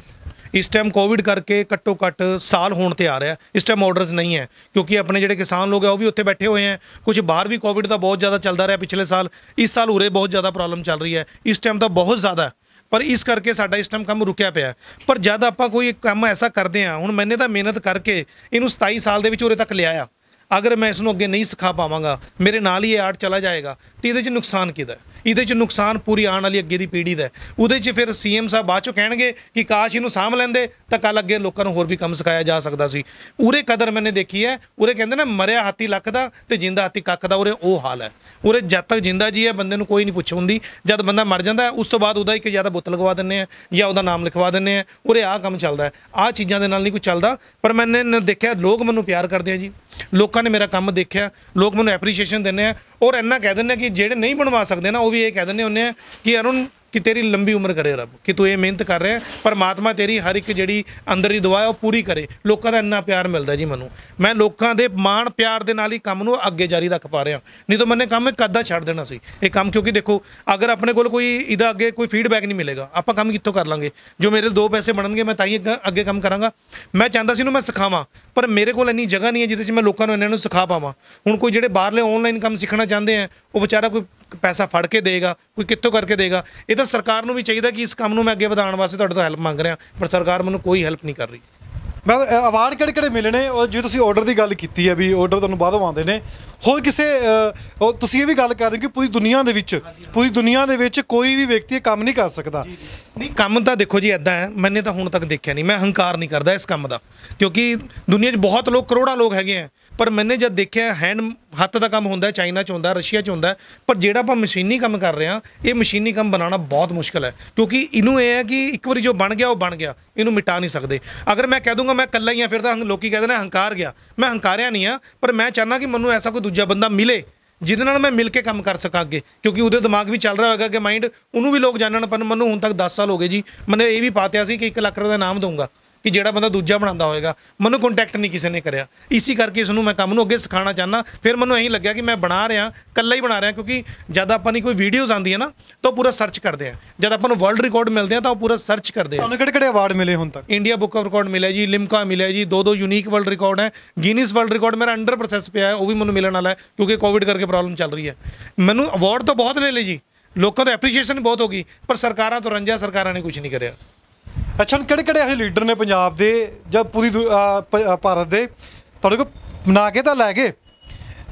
ਇਸ ਟਾਈਮ ਕੋਵਿਡ ਕਰਕੇ ਘੱਟੋ ਘੱਟ ਸਾਲ ਹੋਣ ਤੇ ਆ ਰਿਹਾ ਇਸ ਟਾਈਮ ਆਰਡਰਸ ਨਹੀਂ ਹੈ, ਕਿਉਂਕਿ ਆਪਣੇ ਜਿਹੜੇ ਕਿਸਾਨ ਲੋਕ ਹੈ, ਉਹ ਵੀ ਉੱਥੇ ਬੈਠੇ ਹੋਏ ਹੈ। ਕੁਝ ਬਾਹਰ ਵੀ ਕੋਵਿਡ ਦਾ ਬਹੁਤ ਜ਼ਿਆਦਾ ਚੱਲਦਾ ਰਿਹਾ ਪਿਛਲੇ ਸਾਲ। ਇਸ ਸਾਲ ਉਰੇ ਬਹੁਤ ਜ਼ਿਆਦਾ ਪ੍ਰੋਬਲਮ ਚੱਲ ਰਹੀ ਹੈ। ਇਸ ਟਾਈਮ ਤਾਂ ਬਹੁਤ ਜ਼ਿਆਦਾ ਪਰ ਇਸ ਕਰਕੇ ਸਾਡਾ ਇਸ ਟਾਈਮ ਕੰਮ ਰੁਕਿਆ ਪਿਆ ਪਰ ਜਦ ਆਪਾਂ ਕੋਈ ਕੰਮ ਐਸਾ ਕਰਦੇ ਹਾਂ, ਹੁਣ ਮੈਨੇ ਤਾਂ ਮਿਹਨਤ ਕਰਕੇ ਇਹਨੂੰ 27 ਸਾਲ ਦੇ ਵਿੱਚ ਉਰੇ ਤੱਕ ਲਿਆ ਆ ਅਗਰ ਮੈਂ ਇਸ ਨੂੰ ਅੱਗੇ ਨਹੀਂ ਸਿਖਾ ਪਾਵਾਂਗਾ, ਮੇਰੇ ਨਾਲ ਹੀ ਇਹ ਆਰਟ ਚਲਾ ਜਾਏਗਾ, ਤੇ ਇਹਦੇ 'ਚ ਨੁਕਸਾਨ ਕਿਹਦਾ ਇਹਦੇ 'ਚ ਨੁਕਸਾਨ ਪੂਰੀ ਆਉਣ ਵਾਲੀ ਅੱਗੇ ਦੀ ਪੀੜ੍ਹੀ ਦਾ ਉਹਦੇ 'ਚ ਫਿਰ ਸੀਐਮ ਸਾਹਿਬ ਬਾਅਦ 'ਚੋਂ ਕਹਿਣਗੇ ਕਿ ਕਾਸ਼ ਇਹਨੂੰ ਸਾਂਭ ਲੈਂਦੇ ਤਾਂ ਕੱਲ ਅੱਗੇ ਲੋਕਾਂ ਨੂੰ ਹੋਰ ਵੀ ਕੰਮ ਸਿਖਾਇਆ ਜਾ ਸਕਦਾ ਸੀ। ਉਰੇ ਕਦਰ ਮੈਨੇ ਦੇਖੀ ਹੈ, ਉਰੇ ਕਹਿੰਦੇ ਨਾ ਮਰਿਆ ਹਾਥੀ ਲੱਖ ਦਾ ਤੇ ਜਿੰਦਾ ਹਾਥੀ ਕੱਖ ਦਾ, ਉਰੇ ਉਹ ਹਾਲ ਹੈ। ਉਰੇ ਜਦ ਤੱਕ ਜਿੰਦਾ ਜੀ ਹੈ, ਬੰਦੇ ਨੂੰ ਕੋਈ ਨਹੀਂ ਪੁੱਛ ਹੁੰਦੀ। ਜਦ ਬੰਦਾ ਮਰ ਜਾਂਦਾ ਉਸ ਤੋਂ ਬਾਅਦ ਉਹਦਾ ਇੱਕ ਜ਼ਿਆਦਾ ਬੁੱਤ ਲਗਵਾ ਦਿੰਨੇ ਆ ਜਾਂ ਉਹਦਾ ਨਾਮ ਲਿਖਵਾ ਦਿੰਨੇ ਆ ਉਰੇ ਆਹ ਕੰਮ ਚੱਲਦਾ ਆਹ ਚੀਜ਼ਾਂ ਦੇ ਨਾਲ ਨਹੀਂ ਕੁਝ ਚੱਲਦਾ। ਪਰ ਮੈਨੇ ਦੇਖਿਆ, ਲੋਕ ਮੈਨੂੰ ਪਿਆਰ ਕਰਦੇ ਆ ਜੀ। ਲੋਕਾਂ ਨੇ ਮੇਰਾ ਕੰਮ ਦੇਖਿਆ। ਲੋਕ ਮੈਨੂੰ ਐਪਰੀਸ਼ੀਏਸ਼ਨ ਦਿੰਦੇ ਆ। ਔਰ ਇੰਨਾ ਕਹਿ ਦਿੰਦੇ ਆ ਕਿ ਜਿਹੜੇ ਨਹੀਂ ਬਣਵਾ ਸਕਦੇ ਨਾ, ਉਹ ਵੀ ਇਹ ਕਹਿ ਦਿੰਦੇ ਹੁੰਦੇ ਆ ਕਿ ਅਰੁਣ ਕਿ ਤੇਰੀ ਲੰਬੀ ਉਮਰ ਕਰੇ ਰੱਬ, ਕਿ ਤੂੰ ਇਹ ਮਿਹਨਤ ਕਰ ਰਿਹਾ, ਪਰਮਾਤਮਾ ਤੇਰੀ ਹਰ ਇੱਕ ਜਿਹੜੀ ਅੰਦਰ ਦੀ ਦੁਆ ਹੈ, ਉਹ ਪੂਰੀ ਕਰੇ। ਲੋਕਾਂ ਦਾ ਇੰਨਾ ਪਿਆਰ ਮਿਲਦਾ ਜੀ ਮੈਨੂੰ। ਮੈਂ ਲੋਕਾਂ ਦੇ ਮਾਣ ਪਿਆਰ ਦੇ ਨਾਲ ਹੀ ਕੰਮ ਨੂੰ ਅੱਗੇ ਜਾਰੀ ਰੱਖ ਪਾ ਰਿਹਾ। ਨਹੀਂ ਤਾਂ ਮੈਨੇ ਕੰਮ ਇੱਕ ਅੱਧਾ ਛੱਡ ਦੇਣਾ ਸੀ। ਇਹ ਕੰਮ ਕਿਉਂਕਿ ਦੇਖੋ, ਅਗਰ ਆਪਣੇ ਕੋਲ ਕੋਈ ਇਹਦਾ ਅੱਗੇ ਕੋਈ ਫੀਡਬੈਕ ਨਹੀਂ ਮਿਲੇਗਾ, ਆਪਾਂ ਕੰਮ ਕਿੱਥੋਂ ਕਰ ਲਾਂਗੇ? ਜੋ ਮੇਰੇ ਦੋ ਪੈਸੇ ਬਣਨਗੇ, ਮੈਂ ਤਾਂ ਹੀ ਅੱਗੇ- ਅੱਗੇ ਕੰਮ ਕਰਾਂਗਾ। ਮੈਂ ਚਾਹੁੰਦਾ ਸੀ ਨੂੰ ਮੈਂ ਸਿਖਾਵਾਂ, ਪਰ ਮੇਰੇ ਕੋਲ ਇੰਨੀ ਜਗ੍ਹਾ ਨਹੀਂ ਹੈ ਜਿਹਦੇ 'ਚ ਮੈਂ ਲੋਕਾਂ ਨੂੰ ਇਹਨਾਂ ਨੂੰ ਸਿਖਾ ਪਾਵਾਂ। ਹੁਣ ਕੋਈ ਜਿਹੜੇ ਬਾਹਰਲੇ ਆਨਲਾਈਨ ਕੰਮ ਸਿੱਖਣਾ ਚਾਹੁੰਦੇ ਆ, ਉਹ ਵਿਚਾਰਾ ਕੋਈ ਪੈਸਾ ਫੜ ਕੇ ਦੇਗਾ ਕੋਈ ਕਿੱਥੋਂ ਕਰਕੇ ਦੇਗਾ? ਇਹ ਤਾਂ ਸਰਕਾਰ ਨੂੰ ਵੀ ਚਾਹੀਦਾ ਕਿ ਇਸ ਕੰਮ ਨੂੰ ਮੈਂ ਅੱਗੇ ਵਧਾਉਣ ਵਾਸਤੇ ਤੁਹਾਡੇ ਤੋਂ ਹੈਲਪ ਮੰਗ ਰਿਹਾ ਪਰ ਸਰਕਾਰ ਮੈਨੂੰ ਕੋਈ ਹੈਲਪ ਨਹੀਂ ਕਰ ਰਹੀ। ਮੈਂ ਅਵਾਰਡ ਕਿਹੜੇ ਕਿਹੜੇ ਮਿਲੇ ਨੇ? ਔਰ ਜੇ ਤੁਸੀਂ ਆਰਡਰ ਦੀ ਗੱਲ ਕੀਤੀ ਹੈ ਵੀ ਆਰਡਰ ਤੁਹਾਨੂੰ ਬਾਅਦੋਂ ਆਉਂਦੇ ਨੇ ਹੋਰ ਕਿਸੇ ਉਹ ਤੁਸੀਂ ਇਹ ਵੀ ਗੱਲ ਕਰ ਰਹੇ ਕਿ ਪੂਰੀ ਦੁਨੀਆ ਦੇ ਵਿੱਚ ਪੂਰੀ ਦੁਨੀਆ ਦੇ ਵਿੱਚ ਕੋਈ ਵੀ ਵਿਅਕਤੀ ਇਹ ਕੰਮ ਨਹੀਂ ਕਰ ਸਕਦਾ। ਨਹੀਂ ਕੰਮ ਤਾਂ ਦੇਖੋ ਜੀ ਐਦਾਂ ਹੈ ਮੈਨੇ ਤਾਂ ਹੁਣ ਤੱਕ ਦੇਖਿਆ ਨਹੀਂ ਮੈਂ ਹੰਕਾਰ ਨਹੀਂ ਕਰਦਾ ਇਸ ਕੰਮ ਦਾ ਕਿਉਂਕਿ ਦੁਨੀਆ 'ਚ ਬਹੁਤ ਲੋਕ ਕਰੋੜਾਂ ਲੋਕ ਹੈਗੇ ਆ ਪਰ ਮੈਨੇ ਜਦ ਦੇਖਿਆ ਹੈਂਡ ਹੱਥ ਦਾ ਕੰਮ ਹੁੰਦਾ, ਚਾਈਨਾ 'ਚ ਹੁੰਦਾ, ਰਸ਼ੀਆ 'ਚ ਹੁੰਦਾ, ਪਰ ਜਿਹੜਾ ਆਪਾਂ ਮਸ਼ੀਨੀ ਕੰਮ ਕਰ ਰਹੇ ਹਾਂ, ਇਹ ਮਸ਼ੀਨੀ ਕੰਮ ਬਣਾਉਣਾ ਬਹੁਤ ਮੁਸ਼ਕਲ ਹੈ। ਕਿਉਂਕਿ ਇਹਨੂੰ ਇਹ ਹੈ ਕਿ ਇੱਕ ਵਾਰੀ ਜੋ ਬਣ ਗਿਆ, ਉਹ ਬਣ ਗਿਆ। ਇਹਨੂੰ ਮਿਟਾ ਨਹੀਂ ਸਕਦੇ। ਅਗਰ ਮੈਂ ਕਹਿ ਦੂੰਗਾ, ਮੈਂ ਇਕੱਲਾ ਹੀ ਆ ਫਿਰ ਤਾਂ ਹੰ- ਲੋਕੀ ਕਹਿੰਦੇ ਨੇ ਹੰਕਾਰ ਗਿਆ। ਮੈਂ ਹੰਕਾਰਿਆ ਨਹੀਂ ਆ ਪਰ ਮੈਂ ਚਾਹਨਾ ਕਿ ਮੈਨੂੰ ਐਸਾ ਕੋਈ ਦੂਜਾ ਬੰਦਾ ਮਿਲੇ, ਜਿਹਦੇ ਨਾਲ ਮੈਂ ਮਿਲ ਕੇ ਕੰਮ ਕਰ ਸਕਾਂ ਅੱਗੇ। ਕਿਉਂਕਿ ਉਹਦੇ ਦਿਮਾਗ ਵੀ ਚੱਲ ਰਿਹਾ ਹੋਏਗਾ ਕਿ ਮਾਈਂਡ ਉਹਨੂੰ ਵੀ ਲੋਕ ਜਾਣਨ, ਪਰ ਮੈਨੂੰ ਹੁਣ ਤੱਕ 10 ਸਾਲ ਹੋ ਗਏ ਜੀ। ਮੈਨੇ ਇਹ ਵੀ ਪਾਤਿਆ ਸੀ ਕਿ 1 ਲੱਖ ਰੁਪਏ ਦਾ ਨਾਮ ਦਊਂਗਾ। ਕਿ ਜਿਹੜਾ ਬੰਦਾ ਦੂਜਾ ਬਣਾਉਂਦਾ ਹੋਏਗਾ। ਮੈਨੂੰ ਕੰਟੈਕਟ ਨਹੀਂ ਕਿਸੇ ਨੇ ਕਰਿਆ। ਇਸੇ ਕਰਕੇ ਇਸ ਨੂੰ ਮੈਂ ਕੰਮ ਨੂੰ ਅੱਗੇ ਸਿਖਾਉਣਾ ਚਾਹਨਾ ਫਿਰ ਮੈਨੂੰ ਇਹੀ ਲੱਗਿਆ ਕਿ ਮੈਂ ਬਣਾ ਰਿਹਾ ਕੱਲਾ ਹੀ ਬਣਾ ਰਿਹਾ ਕਿਉਂਕਿ ਜਦ ਆਪਾਂ ਦੀ ਕੋਈ ਵੀਡੀਓਜ਼ ਆਉਂਦੀ ਹੈ ਨਾ ਤਾਂ ਪੂਰਾ ਸਰਚ ਕਰਦੇ ਆ। ਜਦ ਆਪਾਂ ਨੂੰ ਵਰਲਡ ਰਿਕਾਰਡ ਮਿਲਦੇ ਆ ਤਾਂ ਉਹ ਪੂਰਾ ਸਰਚ ਕਰਦੇ ਆ। ਤੁਹਾਨੂੰ ਕਿਹੜੇ ਕਿਹੜੇ ਅਵਾਰਡ ਮਿਲੇ ਹੁਣ ਤੱਕ? ਇੰਡੀਆ ਬੁੱਕ ਆਫ ਰਿਕਾਰਡ ਮਿਲਿਆ ਜੀ ਲਿਮਕਾ ਮਿਲਿਆ ਜੀ ਦੋ ਦੋ ਯੂਨੀਕ ਵਰਲਡ ਰਿਕਾਰਡ ਹੈ। ਗਿਨੀਜ਼ ਵਰਲਡ ਰਿਕਾਰਡ ਮੇਰਾ ਅੰਡਰ ਪ੍ਰੋਸੈਸ ਪਿਆ ਹੈ ਉਹ ਵੀ ਮੈਨੂੰ ਮਿਲਣ ਵਾਲਾ ਹੈ ਕਿਉਂਕਿ ਕੋਵਿਡ ਕਰਕੇ ਪ੍ਰੋਬਲਮ ਚੱਲ ਰਹੀ ਹੈ। ਮੈਨੂੰ ਅਵਾਰਡ ਤਾਂ ਬਹੁਤ ਲੈ ਲਏ ਜੀ। ਲੋਕਾਂ ਦਾ ਐਪਰੀਸ਼ੀਏਸ਼ਨ ਬਹੁਤ ਹੋ ਗਈ ਪਰ ਸਰਕਾਰਾਂ ਤੋਂ ਰੰਜਾ ਸਰਕਾਰਾਂ ਨੇ ਕੁਝ ਨਹੀਂ ਕਰਿਆ। ਅੱਛਾ, ਹੁਣ ਕਿਹੜੇ ਕਿਹੜੇ ਇਹੋ ਲੀਡਰ ਨੇ ਪੰਜਾਬ ਦੇ ਜਾਂ ਪੂਰੀ ਭਾਰਤ ਦੇ? ਤੁਹਾਡੇ ਕੋਲ ਬਣਾ ਕੇ ਤਾਂ ਲੈ ਗਏ,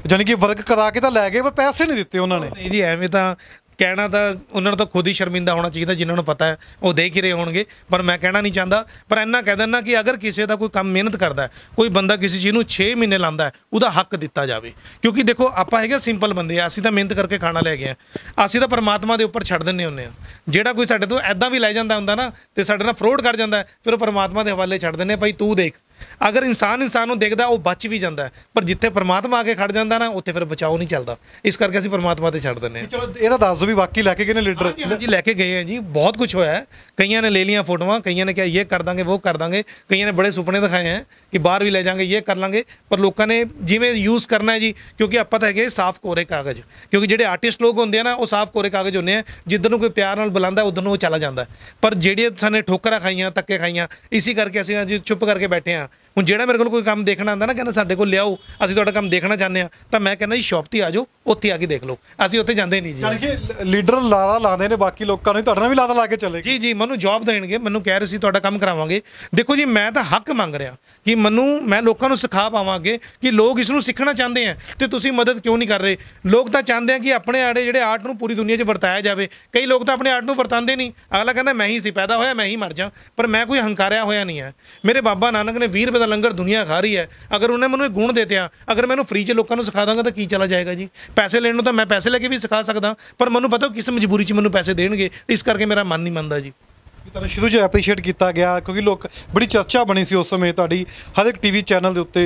ਜਾਣੀ ਕਿ ਵਰਕ ਕਰਾ ਕੇ ਤਾਂ ਲੈ ਗਏ, ਪਰ ਪੈਸੇ ਨਹੀਂ ਦਿੱਤੇ ਉਹਨਾਂ ਨੇ। ਨਹੀਂ ਜੀ, ਐਵੇਂ ਤਾਂ ਕਹਿਣਾ ਤਾਂ ਉਹਨਾਂ ਨੂੰ ਤਾਂ ਖੁਦ ਹੀ ਸ਼ਰਮਿੰਦਾ ਹੋਣਾ ਚਾਹੀਦਾ, ਜਿਨ੍ਹਾਂ ਨੂੰ ਪਤਾ ਹੈ, ਉਹ ਦੇਖ ਹੀ ਰਹੇ ਹੋਣਗੇ। ਪਰ ਮੈਂ ਕਹਿਣਾ ਨਹੀਂ ਚਾਹੁੰਦਾ, ਪਰ ਇੰਨਾ ਕਹਿ ਦਿੰਦਾ ਕਿ ਅਗਰ ਕਿਸੇ ਦਾ ਕੋਈ ਕੰਮ ਮਿਹਨਤ ਕਰਦਾ ਕੋਈ ਬੰਦਾ ਕਿਸੇ ਚੀਜ਼ ਨੂੰ 6 ਮਹੀਨੇ ਲਾਂਦਾ ਉਹਦਾ ਹੱਕ ਦਿੱਤਾ ਜਾਵੇ। ਕਿਉਂਕਿ ਦੇਖੋ, ਆਪਾਂ ਹੈਗੇ ਸਿੰਪਲ ਬੰਦੇ ਆ ਅਸੀਂ ਤਾਂ ਮਿਹਨਤ ਕਰਕੇ ਖਾਣਾ ਲੈ ਗਏ ਆ ਅਸੀਂ ਤਾਂ ਪਰਮਾਤਮਾ ਦੇ ਉੱਪਰ ਛੱਡ ਦਿੰਨੇ ਹੁੰਨੇ ਆ ਜਿਹੜਾ ਕੋਈ ਸਾਡੇ ਤੋਂ ਐਦਾਂ ਵੀ ਲੈ ਜਾਂਦਾ ਹੁੰਦਾ ਨਾ, ਤੇ ਸਾਡੇ ਨਾਲ ਫਰੋਡ ਕਰ ਜਾਂਦਾ ਫਿਰ ਉਹ ਪਰਮਾਤਮਾ ਦੇ ਹਵਾਲੇ ਛੱਡ ਦਿੰਨੇ ਭਾਈ ਤੂੰ ਦੇਖ ਅਗਰ ਇਨਸਾਨ ਇਨਸਾਨ ਨੂੰ ਦੇਖਦਾ ਉਹ ਬਚ ਵੀ ਜਾਂਦਾ। ਪਰ ਜਿੱਥੇ ਪਰਮਾਤਮਾ ਆ ਕੇ ਖੜ ਜਾਂਦਾ ਨਾ ਉੱਥੇ ਫਿਰ ਬਚਾਓ ਨਹੀਂ ਚੱਲਦਾ। ਇਸ ਕਰਕੇ ਅਸੀਂ ਪਰਮਾਤਮਾ ਤੇ ਛੱਡ ਦਿੰਦੇ ਹਾਂ। ਚਲੋ ਇਹਦਾ ਦੱਸ ਦਿਓ ਵੀ ਵਾਕਈ ਲੈ ਕੇ ਗਏ ਨੇ ਲੀਡਰ। ਹਾਂਜੀ ਲੈ ਕੇ ਗਏ ਆ ਜੀ। ਬਹੁਤ ਕੁਝ ਹੋਇਆ ਕਈਆਂ ਨੇ ਲੈ ਲੀਆਂ ਫੋਟੋਆਂ ਕਈਆਂ ਨੇ ਕਿਹਾ ਇਹ ਕਰ ਦਾਂਗੇ ਉਹ ਕਰ ਦਾਂਗੇ। ਕਈਆਂ ਨੇ ਬੜੇ ਸੁਪਨੇ ਦਿਖਾਏ ਹੈ ਕਿ ਬਾਹਰ ਵੀ ਲੈ ਜਾਾਂਗੇ ਇਹ ਕਰ ਲਾਂਗੇ। ਪਰ ਲੋਕਾਂ ਨੇ ਜਿਵੇਂ ਯੂਜ਼ ਕਰਨਾ ਹੈ ਜੀ ਕਿਉਂਕਿ ਆਪਾਂ ਤਾਂ ਹੈਗੇ ਸਾਫ਼ ਕੋਰੇ ਕਾਗਜ਼। ਕਿਉਂਕਿ ਜਿਹੜੇ ਆਰਟਿਸਟ ਲੋਕ ਹੁੰਦੇ ਆ ਨਾ ਉਹ ਸਾਫ਼ ਕੋਰੇ ਕਾਗਜ਼ ਹੁੰਦੇ ਆ। ਜਿੱਧਰ ਨੂੰ ਕੋਈ ਪਿਆਰ ਨਾਲ ਬੁਲਾਉਂਦਾ ਉਧਰ ਨੂੰ ਉਹ ਚਲਾ ਜਾਂਦਾ। ਪਰ ਜਿਹੜੇ ਸਾਨੇ ਠੋਕਰਾਂ ਖਾਈਆਂ ਧੱਕੇ ਖਾਈਆਂ ਇਸੇ ਕਰਕੇ ਅਸੀਂ ਅੱਜ ਚੁੱਪ ਕਰਕੇ ਬੈਠੇ ਆ 그냥 ਹੁਣ ਜਿਹੜਾ ਮੇਰੇ ਕੋਲ ਕੋਈ ਕੰਮ ਦੇਖਣਾ ਆਉਂਦਾ ਨਾ ਕਹਿੰਦਾ ਸਾਡੇ ਕੋਲ ਲਿਆਓ ਅਸੀਂ ਤੁਹਾਡਾ ਕੰਮ ਦੇਖਣਾ ਚਾਹੁੰਦੇ ਆ ਤਾਂ ਮੈਂ ਕਹਿੰਦਾ ਜੀ ਸ਼ਾਪ ਤੇ ਆ ਜਾਓ ਉੱਥੇ ਆ ਕੇ ਦੇਖ ਲਓ। ਅਸੀਂ ਉੱਥੇ ਜਾਂਦੇ ਨਹੀਂ ਜੀ। ਯਾਨੀ ਕਿ ਲੀਡਰ ਲਾਰਾ ਲਾਉਂਦੇ ਨੇ ਬਾਕੀ ਲੋਕਾਂ ਨੂੰ ਤੁਹਾਡੇ ਨਾਲ ਵੀ ਲਾਦਾ ਲਾ ਕੇ ਚਲੇ ਜੀ ਜੀ ਮੈਨੂੰ ਜੌਬ ਦੇਣਗੇ ਮੈਨੂੰ ਕਹਿ ਰਹੇ ਸੀ ਤੁਹਾਡਾ ਕੰਮ ਕਰਾਵਾਂਗੇ। ਦੇਖੋ ਜੀ ਮੈਂ ਤਾਂ ਹੱਕ ਮੰਗ ਰਿਹਾ ਕਿ ਮੈਨੂੰ ਮੈਂ ਲੋਕਾਂ ਨੂੰ ਸਿਖਾ ਪਾਵਾਂਗੇ ਕਿ ਲੋਕ ਇਸ ਨੂੰ ਸਿੱਖਣਾ ਚਾਹੁੰਦੇ ਆ ਤੇ ਤੁਸੀਂ ਮਦਦ ਕਿਉਂ ਨਹੀਂ ਕਰ ਰਹੇ? ਲੋਕ ਤਾਂ ਚਾਹੁੰਦੇ ਆ ਕਿ ਆਪਣੇ ਆੜੇ ਜਿਹੜੇ ਆਰਟ ਨੂੰ ਪੂਰੀ ਦੁਨੀਆ 'ਚ ਵਰਤਾਇਆ ਜਾਵੇ। ਕਈ ਲੋਕ ਤਾਂ ਆਪਣੇ ਆਰਟ ਨੂੰ ਵਰਤਾਉਂਦੇ ਨਹੀਂ। ਅਗਲਾ ਕਹਿੰਦਾ ਮੈਂ ਹੀ ਸੀ ਪੈਦਾ ਹੋਇਆ ਮੈਂ ਹੀ ਮਰ ਜਾ। ਪਰ ਮੈਂ ਕੋਈ ਹੰਕਾਰਿਆ ਹੋਇਆ ਨਹੀਂ ਹੈ ਮੇਰੇ ਬਾਬਾ ਨਾਨਕ ਨੇ 20 ਰੁਪਏ ਦਾ ਲੰਗਰ ਦੁਨੀਆ ਖਾ ਰਹੀ ਹੈ। ਅਗਰ ਉਹਨੇ ਮੈਨੂੰ ਇਹ ਗੁਣ ਦਿੱਤੇ ਅਗਰ ਮੈਨੂੰ ਫ੍ਰੀ 'ਚ ਲੋਕਾਂ ਨੂੰ ਸਿਖਾ ਦਾਂਗਾ ਤਾਂ ਕੀ ਚਲਾ ਜਾਏਗਾ ਜੀ? ਪੈਸੇ ਲੈਣ ਨੂੰ ਤਾਂ ਮੈਂ ਪੈਸੇ ਲੈ ਕੇ ਵੀ ਸਿਖਾ ਸਕਦਾ, ਪਰ ਮੈਨੂੰ ਪਤਾ ਕਿਸ ਮਜਬੂਰੀ 'ਚ ਮੈਨੂੰ ਪੈਸੇ ਦੇਣਗੇ, ਇਸ ਕਰਕੇ ਮੇਰਾ ਮਨ ਨਹੀਂ ਮੰਨਦਾ ਜੀ। ਤੁਹਾਨੂੰ ਸ਼ੁਰੂ 'ਚ ਐਪਰੀਸ਼ੀਏਟ ਕੀਤਾ ਗਿਆ ਕਿਉਂਕਿ ਲੋਕ ਬੜੀ ਚਰਚਾ ਬਣੀ ਸੀ ਉਸ ਸਮੇਂ ਤੁਹਾਡੀ ਹਰ ਇੱਕ ਟੀਵੀ ਚੈਨਲ ਦੇ ਉੱਤੇ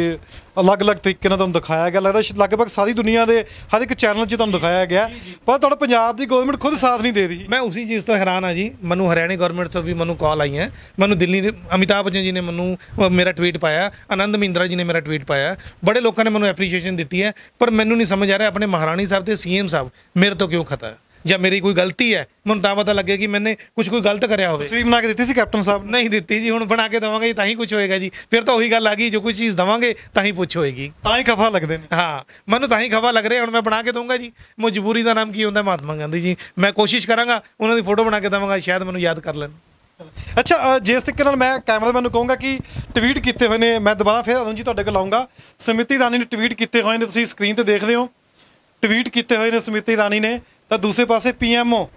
ਅਲੱਗ-ਅਲੱਗ ਤਰੀਕੇ ਨਾਲ ਤੁਹਾਨੂੰ ਦਿਖਾਇਆ ਗਿਆ ਲੱਗਦਾ ਲਗਭਗ ਸਾਰੀ ਦੁਨੀਆ ਦੇ ਹਰ ਇੱਕ ਚੈਨਲ 'ਚ ਤੁਹਾਨੂੰ ਦਿਖਾਇਆ ਗਿਆ ਪਰ ਤੁਹਾਡਾ ਪੰਜਾਬ ਦੀ ਗਵਰਨਮੈਂਟ ਖੁਦ ਸਾਥ ਨਹੀਂ ਦੇ ਰਹੀ। ਮੈਂ ਉਸੇ ਚੀਜ਼ ਤੋਂ ਹੈਰਾਨ ਆ ਜੀ ਮੈਨੂੰ ਹਰਿਆਣਾ ਗਵਰਨਮੈਂਟ ਤੋਂ ਵੀ ਮੈਨੂੰ ਕਾਲ ਆਈ ਹੈ ਮੈਨੂੰ ਦਿੱਲੀ ਦੇ ਅਮਿਤਾਭ ਬੱਚਨ ਜੀ ਨੇ ਮੈਨੂੰ ਮੇਰਾ ਟਵੀਟ ਪਾਇਆ ਆਨੰਦ ਮਹਿੰਦਰਾ ਜੀ ਨੇ ਮੇਰਾ ਟਵੀਟ ਪਾਇਆ ਬੜੇ ਲੋਕਾਂ ਨੇ ਮੈਨੂੰ ਐਪਰੀਸ਼ੀਏਸ਼ਨ ਦਿੱਤੀ ਹੈ ਪਰ ਮੈਨੂੰ ਨਹੀਂ ਸਮਝ ਆ ਰਿਹਾ ਆਪਣੇ ਮਹਾਰਾਣੀ ਸਾਹਿਬ ਤੇ ਸੀਐਮ ਸਾਹਿਬ ਮੇਰੇ ਤੋਂ ਕਿਉਂ ਖਤਾ ਹੈ। ਜਾਂ ਮੇਰੀ ਕੋਈ ਗਲਤੀ ਹੈ ਮੈਨੂੰ ਤਾਂ ਪਤਾ ਲੱਗੇ ਕਿ ਮੈਨੇ ਕੁਝ ਕੋਈ ਗਲਤ ਕਰਿਆ ਹੋਵੇ। ਤਸਵੀਰ ਬਣਾ ਕੇ ਦਿੱਤੀ ਸੀ ਕੈਪਟਨ ਸਾਹਿਬ ਨਹੀਂ ਦਿੱਤੀ ਜੀ ਹੁਣ ਬਣਾ ਕੇ ਦਵਾਂਗੇ ਤਾਂ ਹੀ ਕੁਝ ਹੋਏਗਾ ਜੀ। ਫਿਰ ਤਾਂ ਉਹੀ ਗੱਲ ਆ ਗਈ ਜੋ ਕੋਈ ਚੀਜ਼ ਦਵਾਂਗੇ ਤਾਂ ਹੀ ਪੁੱਛ ਹੋਏਗੀ। ਤਾਂ ਹੀ ਖਫਾ ਲੱਗਦੇ ਨੇ। ਹਾਂ ਮੈਨੂੰ ਤਾਂ ਹੀ ਖਵਾ ਲੱਗ ਰਿਹਾ ਹੁਣ ਮੈਂ ਬਣਾ ਕੇ ਦਊਂਗਾ ਜੀ। ਮਜਬੂਰੀ ਦਾ ਨਾਮ ਕੀ ਹੁੰਦਾ? ਮਹਾਤਮਾ ਗਾਂਧੀ ਜੀ। ਮੈਂ ਕੋਸ਼ਿਸ਼ ਕਰਾਂਗਾ ਉਹਨਾਂ ਦੀ ਫੋਟੋ ਬਣਾ ਕੇ ਦਵਾਂਗਾ ਸ਼ਾਇਦ ਮੈਨੂੰ ਯਾਦ ਕਰ ਲੈਣ। ਅੱਛਾ ਜਿਸ ਤਰੀਕੇ ਨਾਲ ਮੈਂ ਕੈਮਰਾਮੈਨ ਨੂੰ ਕਹੂੰਗਾ ਕਿ ਟਵੀਟ ਕੀਤੇ ਹੋਏ ਨੇ ਮੈਂ ਦੁਬਾਰਾ ਫਿਰ ਅਰੁਣ ਜੀ ਤੁਹਾਡੇ ਕੋਲ ਆਉਂਗਾ ਸਮਿਤੀ ਰਾਣੀ ਨੇ ਟਵੀਟ ਕੀਤੇ ਹੋਏ ਨੇ ਤੁਸੀਂ ਸਕਰੀਨ ਤੇ ਦੇਖਦੇ ਹੋ। ਟਵੀਟ ਕੀਤੇ ਹੋਏ ਨੇ ਸਮਿਤੀ ਰਾਣੀ ਨੇ। ਤਾਂ ਦੂਸਰੇ ਪਾਸੇ ਪੀਐਮਓ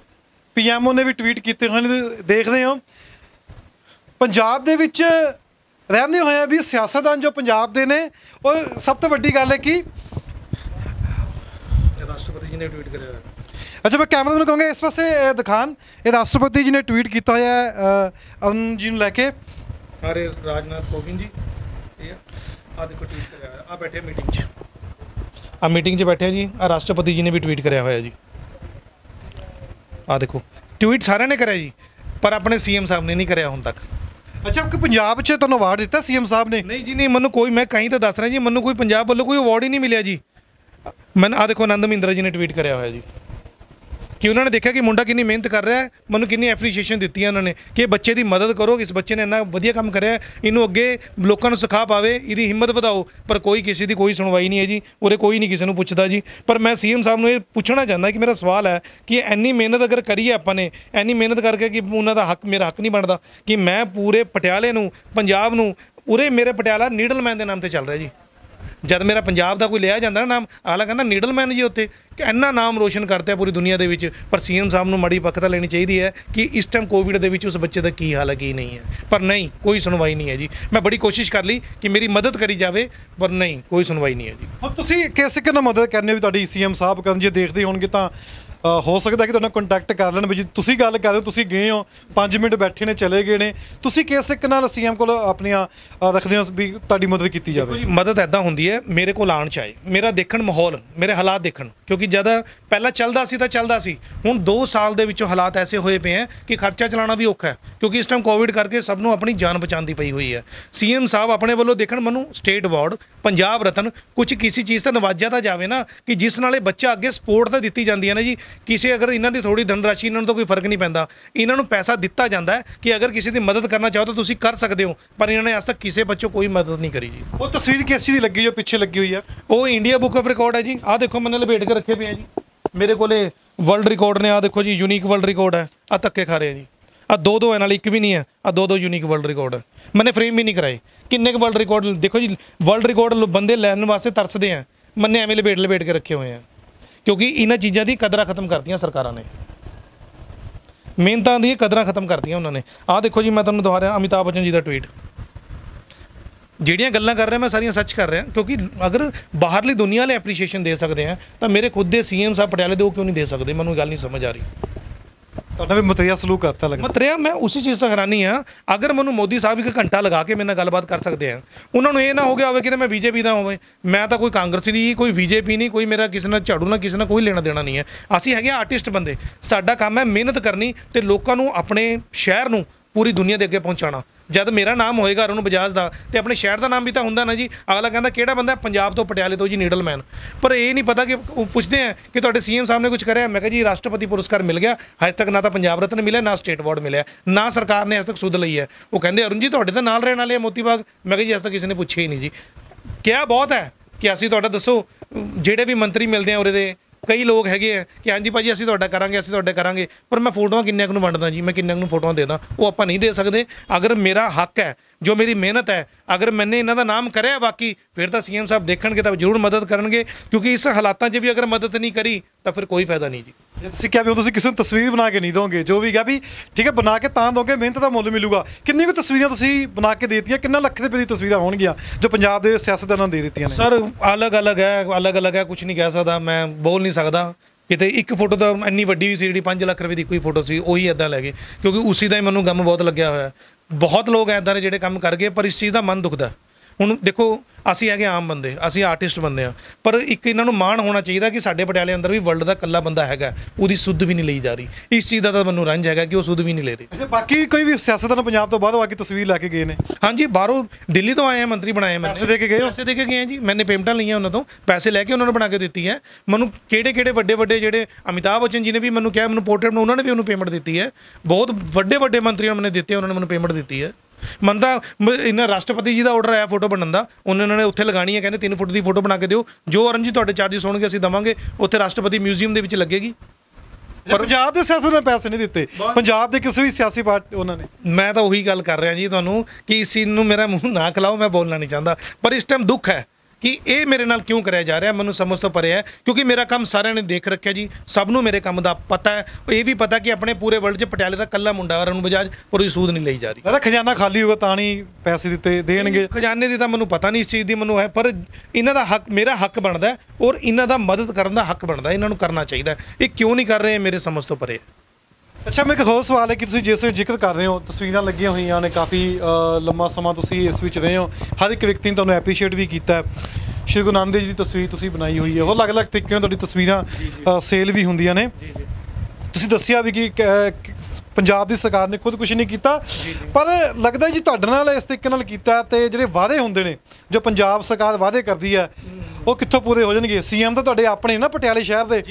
ਪੀਐਮਓ ਨੇ ਵੀ ਟਵੀਟ ਕੀਤੇ ਹੋਏ ਨੇ ਦੇਖਦੇ ਹੋ। ਪੰਜਾਬ ਦੇ ਵਿੱਚ ਰਹਿੰਦੇ ਹੋਏ ਵੀ ਸਿਆਸਤਦਾਨ ਜੋ ਪੰਜਾਬ ਦੇ ਨੇ ਉਹ ਸਭ ਤੋਂ ਵੱਡੀ ਗੱਲ ਹੈ ਕਿ ਰਾਸ਼ਟਰਪਤੀ ਜੀ ਨੇ ਟਵੀਟ ਕਰਿਆ ਅੱਛਾ ਮੈਂ ਕੈਮਰਾ ਨੂੰ ਕਹਾਂਗਾ ਇਸ ਪਾਸੇ ਦਿਖਾਣ ਇਹ ਰਾਸ਼ਟਰਪਤੀ ਜੀ ਨੇ ਟਵੀਟ ਕੀਤਾ ਹੋਇਆ ਹੈ ਅ, ਅਰੁਣ ਜੀ ਨੂੰ ਲੈ ਕੇ। ਅਰੇ ਰਾਜਨਾਥ ਕੋਵਿੰਦ ਜੀ ਇਹ ਆ। ਦੇਖੋ ਟਵੀਟ ਕਰਿਆ ਆ ਬੈਠੇ ਮੀਟਿੰਗ 'ਚ। ਆ ਮੀਟਿੰਗ 'ਚ ਬੈਠੇ ਜੀ। ਆ ਰਾਸ਼ਟਰਪਤੀ ਜੀ ਨੇ ਵੀ ਟਵੀਟ ਕਰਿਆ ਹੋਇਆ ਜੀ। ਆ ਦੇਖੋ ਟਵੀਟ ਸਾਰਿਆਂ ਨੇ ਕਰਿਆ ਜੀ ਪਰ ਆਪਣੇ ਸੀਐਮ ਸਾਹਿਬ ਨੇ ਨਹੀਂ ਕਰਿਆ ਹੁਣ ਤੱਕ। ਅੱਛਾ ਕਿ ਪੰਜਾਬ 'ਚ ਤੁਹਾਨੂੰ ਅਵਾਰਡ ਦਿੱਤਾ ਸੀਐਮ ਸਾਹਿਬ ਨੇ? ਨਹੀਂ ਜੀ ਨਹੀਂ ਮੈਨੂੰ ਕੋਈ ਮੈਂ ਕहीं ਤਾਂ ਦੱਸ ਰਿਹਾ ਜੀ ਮੈਨੂੰ ਕੋਈ ਪੰਜਾਬ ਵੱਲੋਂ ਕੋਈ ਅਵਾਰਡ ਹੀ ਨਹੀਂ ਮਿਲਿਆ ਜੀ। ਮੈਂ ਆ ਦੇਖੋ ਆਨੰਦ ਮਹਿੰਦਰਾ ਜੀ ਨੇ ਟਵੀਟ ਕਰਿਆ ਹੋਇਆ ਜੀ। ਕਿ ਉਹਨਾਂ ਨੇ ਦੇਖਿਆ ਕਿ ਮੁੰਡਾ ਕਿੰਨੀ ਮਿਹਨਤ ਕਰ ਰਿਹਾ ਹੈ, ਮੈਨੂੰ ਕਿੰਨੀ ਐਪਰੀਸ਼ੀਏਸ਼ਨ ਦਿੱਤੀ ਹੈ ਉਹਨਾਂ ਨੇ ਕਿ ਬੱਚੇ ਦੀ ਮਦਦ ਕਰੋ, ਇਸ ਬੱਚੇ ਨੇ ਇੰਨਾ ਵਧੀਆ ਕੰਮ ਕਰਿਆ, ਇਹਨੂੰ ਅੱਗੇ ਲੋਕਾਂ ਨੂੰ ਸਿਖਾ ਪਾਵੇ, ਇਹਦੀ ਹਿੰਮਤ ਵਧਾਓ, ਪਰ ਕੋਈ ਕਿਸੇ ਦੀ ਕੋਈ ਸੁਣਵਾਈ ਨਹੀਂ ਹੈ ਜੀ, ਉਰੇ ਕੋਈ ਨਹੀਂ ਕਿਸੇ ਨੂੰ ਪੁੱਛਦਾ ਜੀ। ਪਰ ਮੈਂ ਸੀਐਮ ਸਾਹਿਬ ਨੂੰ ਇਹ ਪੁੱਛਣਾ ਚਾਹੁੰਦਾ ਕਿ ਮੇਰਾ ਸਵਾਲ ਹੈ ਕਿ ਇੰਨੀ ਮਿਹਨਤ ਅਗਰ ਕਰੀਏ ਆਪਾਂ ਨੇ, ਇੰਨੀ ਮਿਹਨਤ ਕਰਕੇ ਕਿ ਉਹਨਾਂ ਦਾ ਹੱਕ, ਮੇਰਾ ਹੱਕ ਨਹੀਂ ਬਣਦਾ, ਕਿ ਮੈਂ ਪੂਰੇ ਪਟਿਆਲੇ ਨੂੰ, ਪੰਜਾਬ ਨੂੰ, ਉਰੇ ਮੇਰੇ ਪਟਿਆਲਾ ਨੀਡਲਮੈਨ ਦੇ ਨਾਮ ਤੇ ਚੱਲ ਰਿਹਾ ਜੀ। ਜਦ ਮੇਰਾ ਪੰਜਾਬ ਦਾ ਕੋਈ ਲਿਆ ਜਾਂਦਾ ਨਾ ਨਾਮ ਆਲਾ ਕਹਿੰਦਾ ਨੀਡਲਮੈਨ ਜੀ ਉੱਥੇ, ਕਿ ਇੰਨਾ ਨਾਮ ਰੋਸ਼ਨ ਕਰਤਾ ਪੂਰੀ ਦੁਨੀਆ ਦੇ ਵਿੱਚ, ਪਰ ਸੀਐਮ ਸਾਹਿਬ ਨੂੰ ਮਾੜੀ ਪੱਖ ਲੈਣੀ ਚਾਹੀਦੀ ਹੈ ਕਿ ਇਸ ਟਾਈਮ ਕੋਵਿਡ ਦੇ ਵਿੱਚ ਉਸ ਬੱਚੇ ਦਾ ਕੀ ਹਾਲ ਹੈ, ਕੀ ਨਹੀਂ ਹੈ। ਪਰ ਨਹੀਂ, ਕੋਈ ਸੁਣਵਾਈ ਨਹੀਂ ਹੈ ਜੀ। ਮੈਂ ਬੜੀ ਕੋਸ਼ਿਸ਼ ਕਰ ਲਈ ਕਿ ਮੇਰੀ ਮਦਦ ਕਰੀ ਜਾਵੇ, ਪਰ ਨਹੀਂ, ਕੋਈ ਸੁਣਵਾਈ ਨਹੀਂ ਹੈ ਜੀ। ਹੁਣ ਤੁਸੀਂ ਕਿਸ ਕਿੰਨਾ ਮਦਦ ਕਰਨੀ ਹੋ ਵੀ ਤੁਹਾਡੀ ਸੀਐਮ ਸਾਹਿਬ ਕਰਨ ਜੇ ਦੇਖਦੇ ਹੋਣਗੇ ਤਾਂ ਹੋ ਸਕਦਾ ਕਿ ਤੁਹਾਨੂੰ ਕੰਟੈਕਟ ਕਰ ਲੈਣ ਵੀ ਜੇ, ਤੁਸੀਂ ਗੱਲ ਕਰ ਰਹੇ ਹੋ, ਤੁਸੀਂ ਗਏ ਹੋ 5 ਮਿੰਟ ਬੈਠੇ ਨੇ, ਚਲੇ ਗਏ ਨੇ। ਤੁਸੀਂ ਕਿਸ ਇੱਕ ਨਾਲ ਸੀਐਮ ਕੋਲ ਆਪਣੀਆਂ ਰੱਖਦੇ ਹੋ ਵੀ ਤੁਹਾਡੀ ਮਦਦ ਕੀਤੀ ਜਾਵੇ? ਜੀ, ਮਦਦ ਐਦਾਂ ਹੁੰਦੀ ਹੈ, ਮੇਰੇ ਕੋਲ ਆਉਣ ਚਾਹੇ ਮੇਰਾ ਦੇਖਣ ਮਾਹੌਲ, ਮੇਰੇ ਹਾਲਾਤ ਦੇਖਣ। ਕਿਉਂਕਿ ਜਦ ਪਹਿਲਾਂ ਚੱਲਦਾ ਸੀ ਤਾਂ ਚੱਲਦਾ ਸੀ। ਹੁਣ 2 ਸਾਲ ਦੇ ਵਿੱਚੋਂ ਹਾਲਾਤ ਐਸੇ ਹੋਏ ਪਏ ਹੈ ਕਿ ਖਰਚਾ ਚਲਾਉਣਾ ਵੀ ਔਖਾ ਹੈ। ਕਿਉਂਕਿ ਇਸ ਟਾਈਮ ਕੋਵਿਡ ਕਰਕੇ ਸਭ ਨੂੰ ਆਪਣੀ ਜਾਨ ਬਚਾਉਂਦੀ ਪਈ ਹੋਈ ਹੈ। ਸੀਐਮ ਸਾਹਿਬ ਆਪਣੇ ਵੱਲੋਂ ਦੇਖਣ ਮੈਨੂੰ ਸਟੇਟ ਅਵਾਰਡ ਪੰਜਾਬ ਰਤਨ ਕੁਝ ਕਿਸੇ ਚੀਜ਼ ਤਾਂ ਨਵਾਜਿਆ ਤਾਂ ਜਾਵੇ ਨਾ ਕਿ ਜਿਸ ਨਾਲੇ ਬੱਚਾ ਅੱਗੇ ਸਪੋਰਟ ਤਾਂ ਦਿੱਤੀ ਜਾਂਦੀ ਹੈ ਨਾ ਜੀ ਕਿਸੇ ਅਗਰ ਇਹਨਾਂ ਦੀ ਥੋੜੀ ਧਨ ਰਾਸ਼ੀ ਇਹਨਾਂ ਨੂੰ ਤਾਂ ਕੋਈ ਫ਼ਰਕ ਨਹੀਂ ਪੈਂਦਾ। ਇਹਨਾਂ ਨੂੰ ਪੈਸਾ ਦਿੱਤਾ ਜਾਂਦਾ ਹੈ ਕਿ ਅਗਰ ਕਿਸੇ ਦੀ ਮਦਦ ਕਰਨਾ ਚਾਹੋ ਤਾਂ ਤੁਸੀਂ ਕਰ ਸਕਦੇ ਹੋ ਪਰ ਇਹਨਾਂ ਨੇ ਅੱਜ ਤੱਕ ਕਿਸੇ ਬੱਚੋਂ ਕੋਈ ਮਦਦ ਨਹੀਂ ਕਰੀ ਜੀ। ਉਹ ਤਸਵੀਰ ਕਿਸ ਦੀ ਲੱਗੀ ਜੋ ਪਿੱਛੇ ਲੱਗੀ ਹੋਈ ਹੈ ਉਹ ਇੰਡੀਆ ਬੁੱਕ ਆਫ ਰਿਕਾਰਡ ਹੈ ਜੀ। ਆਹ ਦੇਖੋ ਮੈਨੇ ਲਪੇਟ ਕੇ ਰੱਖੇ ਪਏ ਆ ਜੀ। ਮੇਰੇ ਕੋਲੇ ਵਰਲਡ ਰਿਕਾਰਡ ਨੇ ਆਹ ਦੇਖੋ ਜੀ ਯੂਨੀਕ ਵਰਲਡ ਰਿਕਾਰਡ ਹੈ। ਆ ਧੱਕੇ ਖਾ ਰਹੇ ਆ ਜੀ। ਆ ਦੋ ਦੋ ਹੈ ਨਾਲ ਇੱਕ ਵੀ ਨਹੀਂ ਹੈ। ਆ ਦੋ ਦੋ ਯੂਨੀਕ ਵਰਲਡ ਰਿਕਾਰਡ ਮੈਨੇ ਫਰੇਮ ਵੀ ਨਹੀਂ ਕਰਾਏ। ਕਿੰਨੇ ਕੁ ਵਰਲਡ ਰਿਕਾਰਡ ਦੇਖੋ ਜੀ ਵਰਲਡ ਰਿਕਾਰਡ ਬੰਦੇ ਲੈਣ ਵਾਸਤੇ ਤਰਸਦੇ ਆ। ਮੈਨੇ ਐਵੇਂ ਲਪੇਟ ਲਪੇਟ ਕੇ ਰੱਖੇ ਹੋਏ ਆ। ਕਿਉਂਕਿ ਇਹਨਾਂ ਚੀਜ਼ਾਂ ਦੀ ਕਦਰਾਂ ਖਤਮ ਕਰਤੀਆਂ ਸਰਕਾਰਾਂ ਨੇ। ਮਿਹਨਤਾਂ ਦੀਆਂ ਕਦਰਾਂ ਖਤਮ ਕਰਤੀਆਂ ਉਹਨਾਂ ਨੇ। ਆਹ ਦੇਖੋ ਜੀ, ਮੈਂ ਤੁਹਾਨੂੰ ਦਿਖਾ ਰਿਹਾ ਅਮਿਤਾਭ ਬੱਚਨ ਜੀ ਦਾ ਟਵੀਟ ਜਿਹੜੀਆਂ ਗੱਲਾਂ ਕਰ ਰਿਹਾ, ਮੈਂ ਸਾਰੀਆਂ ਸੱਚ ਕਰ ਰਿਹਾ, ਕਿਉਂਕਿ ਅਗਰ ਬਾਹਰਲੀ ਦੁਨੀਆ ਲਈ ਐਪਰੀਸ਼ੀਏਸ਼ਨ ਦੇ ਸਕਦੇ ਆ, ਤਾਂ ਮੇਰੇ ਖੁਦ ਦੇ ਸੀਐਮ ਸਾਹਿਬ ਪਟਿਆਲੇ ਦੇ ਉਹ ਕਿਉਂ ਨਹੀਂ ਦੇ ਸਕਦੇ? ਮੈਨੂੰ ਗੱਲ ਨਹੀਂ ਸਮਝ ਆ ਰਹੀ। ਤੁਹਾਡਾ ਵੀ ਮਤਰੀਆ ਸਲੂਕ ਕਰਤਾ ਲੱਗਦਾ। ਮਤਰਿਆ, ਮੈਂ ਉਸੇ ਚੀਜ਼ ਤੋਂ ਹੈਰਾਨੀ ਆ। ਅਗਰ ਮੈਨੂੰ ਮੋਦੀ ਸਾਹਿਬ ਇੱਕ ਘੰਟਾ ਲਗਾ ਕੇ ਮੇਰੇ ਨਾਲ ਗੱਲਬਾਤ ਕਰ ਸਕਦੇ ਆ, ਉਹਨਾਂ ਨੂੰ ਇਹ ਨਾ ਹੋ ਗਿਆ ਹੋਵੇ ਕਿ ਮੈਂ ਬੀਜੇਪੀ ਦਾ ਹੋਵੇ। ਮੈਂ ਤਾਂ ਕੋਈ ਕਾਂਗਰਸੀ ਨਹੀਂ, ਕੋਈ ਬੀਜੇਪੀ ਨਹੀਂ, ਕੋਈ ਮੇਰਾ ਕਿਸੇ ਨਾਲ ਝਾੜੂ ਨਾਲ ਕਿਸੇ ਨਾਲ ਕੋਈ ਲੈਣਾ ਦੇਣਾ ਨਹੀਂ ਹੈ। ਅਸੀਂ ਹੈਗੇ ਆਰਟਿਸਟ ਬੰਦੇ। ਸਾਡਾ ਕੰਮ ਹੈ ਮਿਹਨਤ ਕਰਨੀ ਤੇ ਲੋਕਾਂ ਨੂੰ ਆਪਣੇ ਸ਼ਹਿਰ ਨੂੰ ਪੂਰੀ ਦੁਨੀਆ ਦੇ ਅੱਗੇ ਪਹੁੰਚਾਉਣਾ। ਜਦ ਮੇਰਾ ਨਾਮ ਹੋਏਗਾ ਅਰੁਣ ਬਜਾਜ ਦਾ ਤੇ ਆਪਣੇ ਸ਼ਹਿਰ ਦਾ ਨਾਮ ਵੀ ਤਾਂ ਹੁੰਦਾ ਨਾ ਜੀ, ਅਗਲਾ ਕਹਿੰਦਾ ਕਿਹੜਾ ਬੰਦਾ ਪੰਜਾਬ ਤੋਂ ਪਟਿਆਲੇ ਤੋਂ ਜੀ ਨੀਡਲਮੈਨ ਪਰ ਇਹ ਨਹੀਂ ਪਤਾ ਕਿ ਉਹ ਪੁੱਛਦੇ ਆ ਕਿ ਤੁਹਾਡੇ ਸੀਐਮ ਸਾਹਿਬ ਨੇ ਕੁਝ ਕਰਿਆ? ਮੈਂ ਕਿਹਾ ਜੀ, ਰਾਸ਼ਟਰਪਤੀ ਪੁਰਸਕਾਰ ਮਿਲ ਗਿਆ। ਹਜੇ ਤੱਕ ਨਾ ਤਾਂ ਪੰਜਾਬ ਰਤਨ ਮਿਲਿਆ, ਨਾ ਸਟੇਟ ਅਵਾਰਡ ਮਿਲਿਆ। ਨਾ ਸਰਕਾਰ ਨੇ ਹਜੇ ਤੱਕ ਸੁਧ ਲਈ ਹੈ। ਉਹ ਕਹਿੰਦੇ, ਅਰੁਣ ਜੀ, ਤੁਹਾਡੇ ਤਾਂ ਨਾਲ ਰਹਿਣ ਵਾਲੇ ਆ ਮੋਤੀ ਬਾਗ। ਮੈਂ ਕਿਹਾ ਜੀ, ਹਜੇ ਤੱਕ ਕਿਸੇ ਨੇ ਪੁੱਛਿਆ ਹੀ ਨਹੀਂ ਜੀ। ਕਿਹਾ ਬਹੁਤ ਹੈ ਕਿ ਅਸੀਂ ਤੁਹਾਡਾ ਦੱਸੋ, ਜਿਹੜੇ ਵੀ ਮੰਤਰੀ ਮਿਲਦੇ ਆ ਉਰੇ ਦੇ ਕਈ ਲੋਕ ਹੈਗੇ ਆ ਕਿ ਹਾਂਜੀ ਭਾਜੀ ਅਸੀਂ ਤੁਹਾਡਾ ਕਰਾਂਗੇ, ਅਸੀਂ ਤੁਹਾਡਾ ਕਰਾਂਗੇ, ਪਰ ਮੈਂ ਫੋਟੋਆਂ ਕਿੰਨੇ ਕੁ ਨੂੰ ਵੰਡਦਾ ਜੀ? ਮੈਂ ਕਿੰਨੇ ਕੁ ਨੂੰ ਫੋਟੋਆਂ ਦੇਦਾ ਉਹ ਆਪਾਂ ਨਹੀਂ ਦੇ ਸਕਦੇ। ਅਗਰ ਮੇਰਾ ਹੱਕ ਹੈ, ਜੋ ਮੇਰੀ ਮਿਹਨਤ ਹੈ, ਅਗਰ ਮੈਨੇ ਇਹਨਾਂ ਦਾ ਨਾਮ ਕਰਿਆ ਬਾਕੀ, ਫਿਰ ਤਾਂ ਸੀਐਮ ਸਾਹਿਬ ਦੇਖਣਗੇ ਤਾਂ ਜ਼ਰੂਰ ਮਦਦ ਕਰਨਗੇ, ਕਿਉਂਕਿ ਇਸ ਹਾਲਾਤਾਂ 'ਚ ਵੀ ਅਗਰ ਮਦਦ ਨਹੀਂ ਕਰੀ, ਤਾਂ ਫਿਰ ਕੋਈ ਫਾਇਦਾ ਨਹੀਂ ਜੀ। ਤੁਸੀਂ ਕਿਹਾ ਵੀ ਉਹ ਤੁਸੀਂ ਕਿਸੇ ਨੂੰ ਤਸਵੀਰ ਬਣਾ ਕੇ ਨਹੀਂ ਦੋਗੇ, ਜੋ ਵੀ ਗਿਆ ਵੀ ਠੀਕ ਹੈ, ਬਣਾ ਕੇ ਤਾਂ ਦੋਗੇ, ਮਿਹਨਤ ਦਾ ਮੁੱਲ ਮਿਲੂਗਾ। ਕਿੰਨੀ ਕੁ ਤਸਵੀਰਾਂ ਤੁਸੀਂ ਬਣਾ ਕੇ ਦੇਤੀਆਂ, ਕਿੰਨਾ ਲੱਖ ਦੇ ਰੁਪਏ ਦੀ ਤਸਵੀਰਾਂ ਹੋਣਗੀਆਂ, ਜੋ ਪੰਜਾਬ ਦੇ ਸਿਆਸਤਦਾਨਾਂ ਨੇ ਦੇ ਦਿੱਤੀਆਂ ਨੇ? ਸਰ, ਅਲੱਗ-ਅਲੱਗ ਹੈ ਅਲੱਗ-ਅਲੱਗ ਹੈ ਕੁਝ ਨਹੀਂ ਕਹਿ ਸਕਦਾ, ਮੈਂ ਬੋਲ ਨਹੀਂ ਸਕਦਾ। ਕਿਤੇ ਇੱਕ ਫੋਟੋ ਤਾਂ ਇੰਨੀ ਵੱਡੀ ਵੀ ਸੀ, ਜਿਹੜੀ 5 ਲੱਖ ਰੁਪਏ ਦੀ ਕੋਈ ਫੋਟੋ ਸੀ, ਉਹੀ ਐਦਾਂ ਲੈ ਗਏ, ਕਿਉਂਕਿ ਉਸੇ ਦਾ ਹੀ ਮੈਨੂੰ ਗਮ ਬਹੁਤ ਲੱਗਿਆ ਹੋਇਆ। ਬਹੁਤ ਲੋਕ ਐਦਾਂ ਦੇ ਜਿਹੜੇ ਕੰਮ ਕਰ ਗਏ, ਪਰ ਇਸ ਚੀਜ਼ ਦਾ ਮਨ ਦੁਖਦਾ। ਹੁਣ ਦੇਖੋ ਅਸੀਂ ਹੈਗੇ ਆਮ ਬੰਦੇ ਅਸੀਂ ਆਰਟਿਸਟ ਬੰਦੇ ਆ ਪਰ ਇੱਕ ਇਹਨਾਂ ਨੂੰ ਮਾਣ ਹੋਣਾ ਚਾਹੀਦਾ ਕਿ ਸਾਡੇ ਪਟਿਆਲੇ ਅੰਦਰ ਵੀ ਵਰਲਡ ਦਾ ਇਕੱਲਾ ਬੰਦਾ ਹੈਗਾ ਉਹਦੀ ਸੁੱਧ ਵੀ ਨਹੀਂ ਲਈ ਜਾ ਰਹੀ। ਇਸ ਚੀਜ਼ ਦਾ ਤਾਂ ਮੈਨੂੰ ਰੰਜ ਹੈਗਾ ਕਿ ਉਹ ਸੁੱਧ ਵੀ ਨਹੀਂ ਲੈ ਰਹੇ। ਅੱਛਾ ਬਾਕੀ ਕੋਈ ਵੀ ਸਿਆਸਤਦਾਨ ਪੰਜਾਬ ਤੋਂ ਬਾਹਰੋਂ ਆ ਕੇ ਤਸਵੀਰ ਲੈ ਕੇ ਗਏ ਨੇ? ਹਾਂਜੀ ਬਾਹਰੋਂ ਦਿੱਲੀ ਤੋਂ ਆਏ ਆ ਮੰਤਰੀ ਬਣਾਏ ਮੈंने ਪੈਸੇ ਦੇ ਕੇ ਗਏ ਹੋ? ਪੈਸੇ ਦੇ ਕੇ ਗਏ ਆ ਜੀ ਮੈंने ਪੇਮੈਂਟਾਂ ਲਈਆਂ ਉਹਨਾਂ ਤੋਂ। ਪੈਸੇ ਲੈ ਕੇ ਉਹਨਾਂ ਨੇ ਬਣਾ ਕੇ ਦਿੱਤੀ ਹੈ। ਮੈਨੂੰ ਕਿਹੜੇ ਕਿਹੜੇ ਵੱਡੇ ਵੱਡੇ ਜਿਹੜੇ ਅਮਿਤਾਭ ਬੱਚਨ ਜੀ ਨੇ ਵੀ ਮੈਨੂੰ ਕਿਹਾ ਮੈਨੂੰ ਪੋਰਟਰੇਟ ਨੂੰ ਉਹਨਾਂ ਨੇ ਵੀ ਉਹਨੂੰ ਪੇਮੈਂਟ ਦਿੱਤੀ ਹੈ। ਬਹੁਤ ਵੱਡੇ ਵੱਡੇ ਮੰਤਰੀਆਂ ਨੇ ਮੈਨੂੰ ਦਿੱਤੇ ਉਹਨਾਂ ਨੇ ਮੈਨੂੰ ਪੇਮੈਂਟ ਦਿੱਤੀ ਹੈ। ਮਨ ਤਾਂ ਮ- ਇਹਨਾਂ ਰਾਸ਼ਟਰਪਤੀ ਜੀ ਦਾ ਆਰਡਰ ਆਇਆ ਫੋਟੋ ਬਣਨ ਦਾ। ਉਹਨਾਂ ਨੇ ਉੱਥੇ ਲਗਾਣੀ ਹੈ ਕਹਿੰਦੇ 3 ਫੁੱਟ ਦੀ ਫੋਟੋ ਬਣਾ ਕੇ ਦਿਓ। ਜੋ ਅਰਨ ਜੀ ਤੁਹਾਡੇ ਚਾਰजेस ਹੋਣਗੇ ਅਸੀਂ ਦਵਾਂਗੇ। ਉੱਥੇ ਰਾਸ਼ਟਰਪਤੀ ਮਿਊਜ਼ੀਅਮ ਦੇ ਵਿੱਚ ਲੱਗੇਗੀ। ਪਰ ਪੰਜਾਬ ਦੇ ਸਿਆਸਤ ਨੇ ਪੈਸੇ ਨਹੀਂ ਦਿੱਤੇ। ਪੰਜਾਬ ਦੇ ਕਿਸੇ ਵੀ ਸਿਆਸੀ ਪਾਰਟੀ ਉਹਨਾਂ ਨੇ। ਮੈਂ ਤਾਂ ਉਹੀ ਗੱਲ ਕਰ ਰਿਹਾ ਜੀ ਤੁਹਾਨੂੰ ਕਿ ਇਸ ਚੀਜ਼ ਨੂੰ ਮੇਰਾ ਮੂੰਹ ਨਾ ਖਲਾਓ ਮੈਂ ਬੋਲਣਾ ਨਹੀਂ ਚਾਹੁੰਦਾ। ਪਰ ਇਸ ਟਾਈਮ ਦੁੱਖ ਹੈ। ਕਿ ਇਹ ਮੇਰੇ ਨਾਲ ਕਿਉਂ ਕਰਿਆ ਜਾ ਰਿਹਾ? ਮੈਨੂੰ ਸਮਝ ਤੋਂ ਪਰੇ ਹੈ ਕਿਉਂਕਿ ਮੇਰਾ ਕੰਮ ਸਾਰਿਆਂ ਨੇ ਦੇਖ ਰੱਖਿਆ ਜੀ। ਸਭ ਨੂੰ ਮੇਰੇ ਕੰਮ ਦਾ ਪਤਾ ਹੈ। ਇਹ ਵੀ ਪਤਾ ਕਿ ਆਪਣੇ ਪੂਰੇ ਵਰਲਡ 'ਚ ਪਟਿਆਲੇ ਦਾ ਕੱਲਾ ਮੁੰਡਾ ਅਰਨ ਬਜਾਜ ਪਰ ਉਹਦੀ ਸੂਦ ਨਹੀਂ ਲਈ ਜਾ ਰਹੀ। ਲੱਗਦਾ ਖਜ਼ਾਨਾ ਖਾਲੀ ਹੋਊਗਾ ਤਾਂ ਨਹੀਂ ਪੈਸੇ ਦਿੱਤੇ ਦੇਣਗੇ। ਖਜ਼ਾਨੇ ਦੀ ਤਾਂ ਮੈਨੂੰ ਪਤਾ ਨਹੀਂ ਇਸ ਚੀਜ਼ ਦੀ ਮੈਨੂੰ ਹੈ ਪਰ ਇਹਨਾਂ ਦਾ ਹੱਕ ਮੇਰਾ ਹੱਕ ਬਣਦਾ ਔਰ ਇਹਨਾਂ ਦਾ ਮਦਦ ਕਰਨ ਦਾ ਹੱਕ ਬਣਦਾ ਇਹਨਾਂ ਨੂੰ ਕਰਨਾ ਚਾਹੀਦਾ। ਇਹ ਕਿਉਂ ਨਹੀਂ ਕਰ ਰਹੇ ਮੇਰੇ ਸਮਝ ਤੋਂ ਪਰੇ ਹੈ। ਅੱਛਾ ਮੈਂ ਇੱਕ ਹੋਰ ਸਵਾਲ ਹੈ ਕਿ ਤੁਸੀਂ ਜਿਸ ਜ਼ਿਕਰ ਕਰ ਰਹੇ ਹੋ ਤਸਵੀਰਾਂ ਲੱਗੀਆਂ ਹੋਈਆਂ ਨੇ ਕਾਫੀ ਲੰਮਾ ਸਮਾਂ ਤੁਸੀਂ ਇਸ ਵਿੱਚ ਰਹੇ ਹੋ। ਹਰ ਇੱਕ ਵਿਅਕਤੀ ਨੇ ਤੁਹਾਨੂੰ ਐਪਰੀਸ਼ੀਏਟ ਵੀ ਕੀਤਾ ਹੈ। ਸ਼੍ਰੀ ਗੁਰੂ ਨਾਨਕ ਦੇਵ ਜੀ ਦੀ ਤਸਵੀਰ ਤੁਸੀਂ ਬਣਾਈ ਹੋਈ ਹੈ। ਹੋਰ ਅਲੱਗ-ਅਲੱਗ ਤਰੀਕੇ ਨਾਲ ਤੁਹਾਡੀ ਤਸਵੀਰਾਂ ਸੇਲ ਵੀ ਹੁੰਦੀਆਂ ਨੇ। ਤੁਸੀਂ ਦੱਸਿਆ ਵੀ ਕਿ ਪੰਜਾਬ ਦੀ ਸਰਕਾਰ ਨੇ ਖੁਦ ਕੁਝ ਨਹੀਂ ਕੀਤਾ ਪਰ ਲੱਗਦਾ ਜੀ ਤੁਹਾਡੇ ਨਾਲ ਇਸ ਤਰੀਕੇ ਨਾਲ ਕੀਤਾ ਤੇ ਜਿਹੜੇ ਵਾਅਦੇ ਹੁੰਦੇ ਨੇ ਜੋ ਪੰਜਾਬ ਸਰਕਾਰ ਵਾਅਦੇ ਕਰਦੀ ਹੈ ਉਹ ਕਿੱਥੋਂ ਪੂਰੇ ਹੋ ਜਾਣਗੇ? ਸੀਐਮ ਤਾਂ ਤੁਹਾਡੇ ਆਪਣੇ ਨਾ ਪਟਿਆਲੇ ਸ਼ਹਿਰ ਦੇ।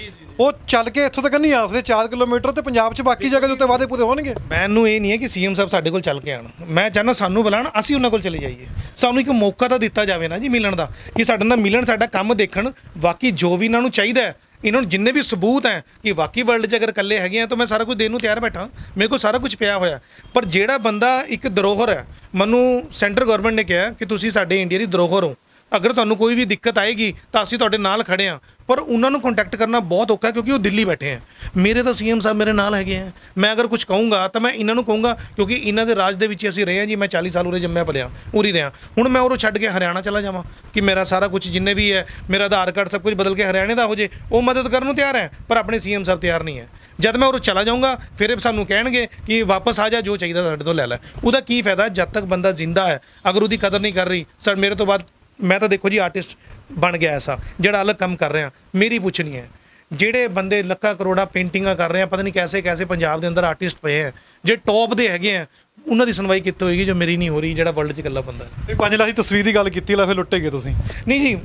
ਉਹ ਚੱਲ ਕੇ ਇੱਥੋਂ ਤੱਕ ਨਹੀਂ ਆ ਸਕਦੇ 4 ਕਿਲੋਮੀਟਰ ਤੇ ਪੰਜਾਬ 'ਚ ਬਾਕੀ ਜਗ੍ਹਾ ਦੇ ਉੱਤੇ ਵਾਅਦੇ ਪੂਰੇ ਹੋਣਗੇ? ਮੈਨੂੰ ਇਹ ਨਹੀਂ ਹੈ ਕਿ ਸੀਐਮ ਸਾਹਿਬ ਸਾਡੇ ਕੋਲ ਚੱਲ ਕੇ ਆਣ ਮੈਂ ਚਾਹੁੰਦਾ ਸਾਨੂੰ ਬੁਲਾਣ ਅਸੀਂ ਉਹਨਾਂ ਕੋਲ ਚਲੇ ਜਾਈਏ। ਸਾਨੂੰ ਇੱਕ ਮੌਕਾ ਤਾਂ ਦਿੱਤਾ ਜਾਵੇ ਨਾ ਜੀ ਮਿਲਣ ਦਾ, ਕਿ ਸਾਡੇ ਨਾਲ ਮਿਲਣ, ਸਾਡਾ ਕੰਮ ਦੇਖਣ, ਬਾਕੀ ਜੋ ਵੀ ਇਹਨਾਂ ਨੂੰ ਚਾਹੀਦਾ ਹੈ, ਇਹਨਾਂ ਨੂੰ ਜਿੰਨੇ ਵੀ ਸਬੂਤ ਹੈ ਕਿ ਵਾਕਈ ਵਰਲਡ 'ਚ ਅਗਰ ਇਕੱਲੇ ਹੈਗੇ ਆ, ਤਾਂ ਮੈਂ ਸਾਰਾ ਕੁਝ ਦੇਣ ਨੂੰ ਤਿਆਰ ਬੈਠਾ। ਮੇਰੇ ਕੋਲ ਸਾਰਾ ਕੁਝ ਪਿਆ ਹੋਇਆ। ਪਰ ਜਿਹੜਾ ਬੰਦਾ ਇੱਕ ਦਰੋਹਰ ਹੈ, ਮੈਨੂੰ ਸੈਂਟਰ ਗਵਰਨਮੈਂਟ ਨੇ ਕਿਹਾ ਕਿ ਤੁਸੀਂ ਸਾਡੇ ਇੰਡੀਆ ਦੀ ਧਰੋਹਰ ਹੋ। ਅਗਰ ਤੁਹਾਨੂੰ ਕੋਈ ਵੀ ਦਿੱਕਤ ਆਏਗੀ ਤਾਂ ਅਸੀਂ ਤੁਹਾਡੇ ਨਾਲ ਖੜੇ ਹਾਂ। ਪਰ ਉਹਨਾਂ ਨੂੰ ਕੰਟੈਕਟ ਕਰਨਾ ਬਹੁਤ ਔਖਾ ਕਿਉਂਕਿ ਉਹ ਦਿੱਲੀ ਬੈਠੇ ਆ ਮੇਰੇ ਤਾਂ ਸੀਐਮ ਸਾਹਿਬ ਮੇਰੇ ਨਾਲ ਹੈਗੇ ਆ ਮੈਂ ਅਗਰ ਕੁਝ ਕਹੂੰਗਾ ਤਾਂ ਮੈਂ ਇਹਨਾਂ ਨੂੰ ਕਹੂੰਗਾ ਕਿਉਂਕਿ ਇਹਨਾਂ ਦੇ ਰਾਜ ਦੇ ਵਿੱਚ ਅਸੀਂ ਰਹੇ ਹਾਂ ਜੀ, ਮੈਂ 40 ਸਾਲ ਉਰੇ ਜੰਮਿਆ ਪਲਿਆ ਉਰੀ ਰਿਹਾ। ਹੁਣ ਮੈਂ ਉਰੋਂ ਛੱਡ ਕੇ ਹਰਿਆਣਾ ਚਲਾ ਜਾਵਾਂ ਕਿ ਮੇਰਾ ਸਾਰਾ ਕੁਝ ਜਿੰਨੇ ਵੀ ਹੈ, ਮੇਰਾ ਆਧਾਰ ਕਾਰਡ ਸਭ ਕੁਝ ਬਦਲ ਕੇ ਹਰਿਆਣੇ ਦਾ ਹੋ ਜੇ, ਉਹ ਮਦਦ ਕਰਨ ਨੂੰ ਤਿਆਰ ਹੈ, ਪਰ ਆਪਣੇ ਸੀਐਮ ਸਾਹਿਬ ਤਿਆਰ ਨਹੀਂ ਹੈ। ਜਦ ਮੈਂ ਉਰੋਂ ਚਲਾ ਜਾਊਂਗਾ, ਫਿਰ ਸਾਨੂੰ ਕਹਿਣਗੇ ਕਿ ਵਾਪਸ ਆ ਜਾ, ਜੋ ਚਾਹੀਦਾ ਸਾਡੇ ਤੋਂ ਲੈ ਲੈ। ਉਹਦਾ ਕੀ ਫਾਇਦਾ, ਜਦ ਤੱਕ ਬੰਦਾ ਜ਼ਿੰਦਾ ਹੈ, ਅਗਰ ਉਹਦੀ ਕਦਰ ਨਹੀਂ ਕਰ ਰਹੀ, ਸਰ ਮੇਰੇ ਤੋਂ ਬਾਅਦ ਮੈਂ ਤਾਂ ਦੇਖੋ ਜੀ ਆਰਟਿਸਟ ਬਣ ਗਿਆ ਐਸਾ ਜਿਹੜਾ ਅਲੱਗ ਕੰਮ ਕਰ ਰਿਹਾ। ਮੇਰੀ ਪੁੱਛ ਨਹੀਂ ਹੈ ਜਿਹੜੇ ਬੰਦੇ ਲੱਖਾਂ ਕਰੋੜਾਂ ਪੇਂਟਿੰਗਾਂ ਕਰ ਰਹੇ ਆ ਪਤਾ ਨਹੀਂ ਕੈਸੇ ਕੈਸੇ ਪੰਜਾਬ ਦੇ ਅੰਦਰ ਆਰਟਿਸਟ ਪਏ ਆ। ਜੇ ਟੌਪ ਦੇ ਹੈਗੇ ਆ ਉਹਨਾਂ ਦੀ ਸੁਣਵਾਈ ਕਿੱਥੇ ਹੋਏਗੀ ਜੋ ਮੇਰੀ ਨਹੀਂ ਹੋ ਰਹੀ ਜਿਹੜਾ ਵਰਲਡ 'ਚ ਇਕੱਲਾ ਬੰਦਾ ਤੇ 5 ਲੱਖ ਦੀ ਤਸਵੀਰ ਦੀ ਗੱਲ ਕੀਤੀ ਲਾ ਫਿਰ ਲੁੱਟੇ ਗਏ ਤੁਸੀਂ। ਨਹੀਂ ਜੀ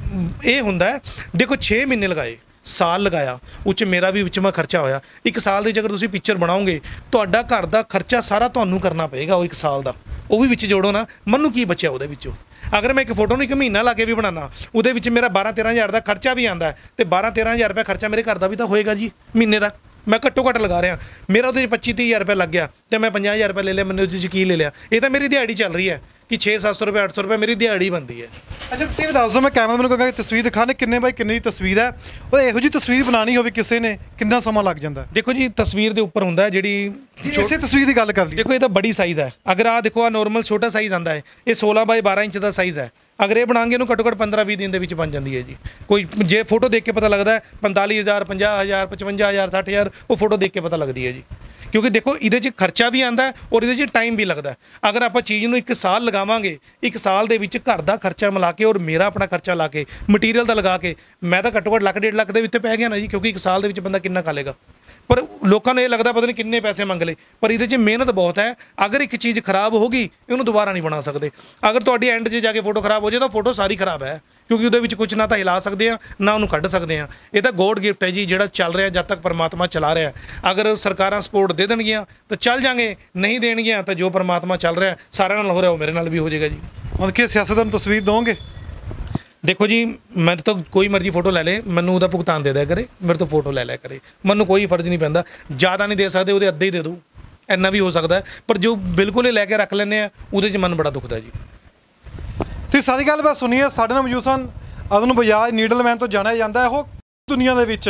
ਇਹ ਹੁੰਦਾ ਦੇਖੋ 6 ਮਹੀਨੇ ਲਗਾਏ ਸਾਲ ਲਗਾਇਆ ਉੱਚ ਮੇਰਾ ਵੀ ਵਿੱਚ ਮੈਂ ਖਰਚਾ ਹੋਇਆ। ਇੱਕ ਸਾਲ ਦੀ ਜੇਕਰ ਤੁਸੀਂ ਪਿਕਚਰ ਬਣਾਓਗੇ ਤੁਹਾਡਾ ਘਰ ਦਾ ਖਰਚਾ ਸਾਰਾ ਤੁਹਾਨੂੰ ਕਰਨਾ ਪਏਗਾ ਉਹ ਇੱਕ ਸਾਲ ਦਾ। ਉਹ ਵੀ ਵਿੱਚ ਜੋੜੋ ਨਾ ਮੈਨੂੰ ਕੀ ਬਚਿਆ ਉਹਦੇ ਵਿੱਚੋਂ? ਅਗਰ ਮੈਂ ਇੱਕ ਫੋਟੋ ਨੂੰ ਇੱਕ ਮਹੀਨਾ ਲਾ ਕੇ ਵੀ ਬਣਾਉਣਾ ਉਹਦੇ ਵਿੱਚ ਮੇਰਾ 12 13000 ਦਾ ਖਰਚਾ ਵੀ ਆਂਦਾ ਤੇ 12 13000 ਰੁਪਏ ਖਰਚਾ ਮੇਰੇ ਘਰ ਦਾ ਵੀ ਤਾਂ ਹੋਏਗਾ ਜੀ ਮਹੀਨੇ ਦਾ। ਮੈਂ ਘੱਟੋ ਘੱਟ ਲਗਾ ਰਿਹਾ। ਮੇਰਾ ਉਹਦੇ 25 30000 ਰੁਪਏ ਲੱਗ ਗਿਆ ਤੇ ਮੈਂ 50000 ਰੁਪਏ ਲੈ ਲਿਆ ਮੈਨੂੰ ਉਹਦੇ 'ਚ ਕੀ ਲੈ ਲਿਆ। ਇਹ ਤਾਂ ਮੇਰੀ ਦਿਹਾੜੀ ਚੱਲ ਰਹੀ ਹੈ ਕਿ 6 700 ਰੁਪਏ 800 ਰੁਪਏ ਮੇਰੀ ਦਿਹਾੜੀ ਬਣਦੀ ਹੈ। ਅੱਛਾ ਤੁਸੀਂ ਦੱਸ ਦਿਓ ਮੈਂ ਕੈਮਰਾਮੈਨ ਨੂੰ ਕਹਾਂਗਾ ਕਿ ਤਸਵੀਰ ਦਿਖਾਣੇ ਕਿੰਨੇ ਬਾਈ ਕਿੰਨੇ ਦੀ ਤਸਵੀਰ ਹੈ। ਉਹ ਇਹੋ ਜੀ ਤਸਵੀਰ ਬਣਾਣੀ ਹੋਵੇ ਕਿਸੇ ਨੇ ਕਿੰਨਾ ਸਮਾਂ ਲੱਗ ਜਾਂਦਾ? ਦੇਖੋ ਜੀ ਤਸਵੀਰ ਦੇ ਉੱਪਰ ਹੁੰਦਾ ਹੈ ਜਿਹੜੀ ਇਸੇ ਤਸਵੀਰ ਦੀ ਗੱਲ ਕਰ ਲਈ ਦੇਖੋ ਇਹ ਤਾਂ ਬੜੀ ਸਾਈਜ਼ ਹੈ। ਅਗਰ ਆ ਦੇਖੋ ਆ ਨਾਰਮਲ ਛੋਟਾ ਸਾਈਜ਼ ਆਂਦਾ ਹੈ ਇਹ 16 ਬਾਈ 12 ਇੰਚ ਦਾ ਸਾਈਜ਼ ਹੈ। ਅਗਰ ਇਹ ਬਣਾਉਂਗੇ ਇਹਨੂੰ ਘੱਟੋ ਘੱਟ 15-20 ਦਿਨ ਦੇ ਵਿੱਚ ਬਣ ਜਾਂਦੀ ਹੈ ਜੀ। ਕੋਈ ਜੇ ਫੋਟੋ ਦੇਖ ਕੇ ਪਤਾ ਲੱਗਦਾ ਹੈ 45000 50000 55000 60000 ਉਹ ਫੋਟੋ ਦੇਖ ਕੇ ਪਤਾ ਲੱਗਦੀ ਹੈ ਜੀ। ਕਿਉਂਕਿ ਦੇਖੋ ਇਹਦੇ 'ਚ ਖਰਚਾ ਵੀ ਆਂਦਾ ਹੈ ਔਰ ਇਹਦੇ 'ਚ ਟਾਈਮ ਵੀ ਲੱਗਦਾ ਹੈ। ਅਗਰ ਆਪਾਂ ਚੀਜ਼ ਨੂੰ ਇੱਕ ਸਾਲ ਲਗਾਵਾਂਗੇ ਇੱਕ ਸਾਲ ਦੇ ਵਿੱਚ ਘਰ ਦਾ ਖਰਚਾ ਮਿਲਾ ਕੇ ਔਰ ਮੇਰਾ ਆਪਣਾ ਖਰਚਾ ਲਾ ਕੇ ਮਟੀਰੀਅਲ ਦਾ ਲਗਾ ਕੇ ਮੈਂ ਤਾਂ ਘੱਟੋ ਘੱਟ ਲੱਖ ਡੇਢ ਲੱਖ ਦੇ ਵਿੱਚ ਪੈ ਗਿਆ ਨਾ ਜੀ ਕਿਉਂਕਿ ਇੱਕ ਸਾਲ ਦੇ ਵਿੱਚ ਬੰਦਾ ਕਿੰਨਾ ਖਾ ਲੇਗਾ ਪਰ ਲੋਕਾਂ ਨੂੰ ਇਹ ਲੱਗਦਾ ਪਤਾ ਨਹੀਂ ਕਿੰਨੇ ਪੈਸੇ ਮੰਗ ਲਏ। ਪਰ ਇਹਦੇ 'ਚ ਮਿਹਨਤ ਬਹੁਤ ਹੈ। ਅਗਰ ਇੱਕ ਚੀਜ਼ ਖਰਾਬ ਹੋ ਗਈ ਇਹਨੂੰ ਦੁਬਾਰਾ ਨਹੀਂ ਬਣਾ ਸਕਦੇ। ਅਗਰ ਤੁਹਾਡੀ ਐਂਡ 'ਚ ਜਾ ਕੇ ਫੋਟੋ ਖਰਾਬ ਹੋ ਜਾਏ ਤਾਂ ਫੋਟੋ ਸਾਰੀ ਖਰਾਬ ਹੈ। ਕਿਉਂਕਿ ਉਹਦੇ ਵਿੱਚ ਕੁਝ ਨਾ ਤਾਂ ਹਿਲਾ ਸਕਦੇ ਆ ਨਾ ਉਹਨੂੰ ਕੱਢ ਸਕਦੇ ਆ ਇਹ ਤਾਂ ਗੋਡ ਗਿਫਟ ਹੈ ਜੀ, ਜਿਹੜਾ ਚੱਲ ਰਿਹਾ ਜਦ ਤੱਕ ਪਰਮਾਤਮਾ ਚਲਾ ਰਿਹਾ ਅਗਰ ਸਰਕਾਰਾਂ ਸਪੋਰਟ ਦੇ ਦੇਣਗੀਆਂ, ਤਾਂ ਚੱਲ ਜਾਾਂਗੇ। ਨਹੀਂ ਦੇਣਗੀਆਂ, ਤਾਂ ਜੋ ਪਰਮਾਤਮਾ ਚੱਲ ਰਿਹਾ ਸਾਰਿਆਂ ਨਾਲ ਹੋ ਰਿਹਾ, ਉਹ ਮੇਰੇ ਨਾਲ ਵੀ ਹੋ ਜਾਏਗਾ ਜੀ। ਹੁਣ ਕੀ ਸਿਆਸਤਦਾਨ ਨੂੰ ਤਸਵੀਰ ਦੋਗੇ ਦੇਖੋ ਜੀ ਮੈਂ ਤਾਂ ਕੋਈ ਮਰਜ਼ੀ ਫੋਟੋ ਲੈ ਲੇ, ਮੈਨੂੰ ਉਹਦਾ ਭੁਗਤਾਨ ਦੇ ਦਿਆ ਕਰੇ, ਮੇਰੇ ਤੋਂ ਫੋਟੋ ਲੈ ਲਿਆ ਕਰੇ। ਮੈਨੂੰ ਕੋਈ ਫਰਜ਼ ਨਹੀਂ ਪੈਂਦਾ, ਜ਼ਿਆਦਾ ਨਹੀਂ ਦੇ ਸਕਦੇ, ਉਹਦੇ ਅੱਧੇ ਹੀ ਦੇ ਦੂ ਇੰਨਾ ਵੀ ਹੋ ਸਕਦਾ ਪਰ ਜੋ ਬਿਲਕੁਲ ਹੀ ਲੈ ਕੇ ਰੱਖ ਲੈਂਦੇ ਆ, ਉਹਦੇ 'ਚ ਮਨ ਬੜਾ ਦੁਖਦਾ ਜੀ। ਤੁਸੀਂ ਸਾਰੀ ਗੱਲ ਬਸ ਸੁਣੀ ਹੈ ਸਾਡੇ ਨਾਲ ਮੌਜੂਦ ਸਨ ਅਦਨ ਬਜਾਜ ਨੀਡਲਮੈਨ ਤੋਂ ਜਾਣਿਆ ਜਾਂਦਾ ਹੈ, ਉਹ ਦੁਨੀਆ ਦੇ ਵਿੱਚ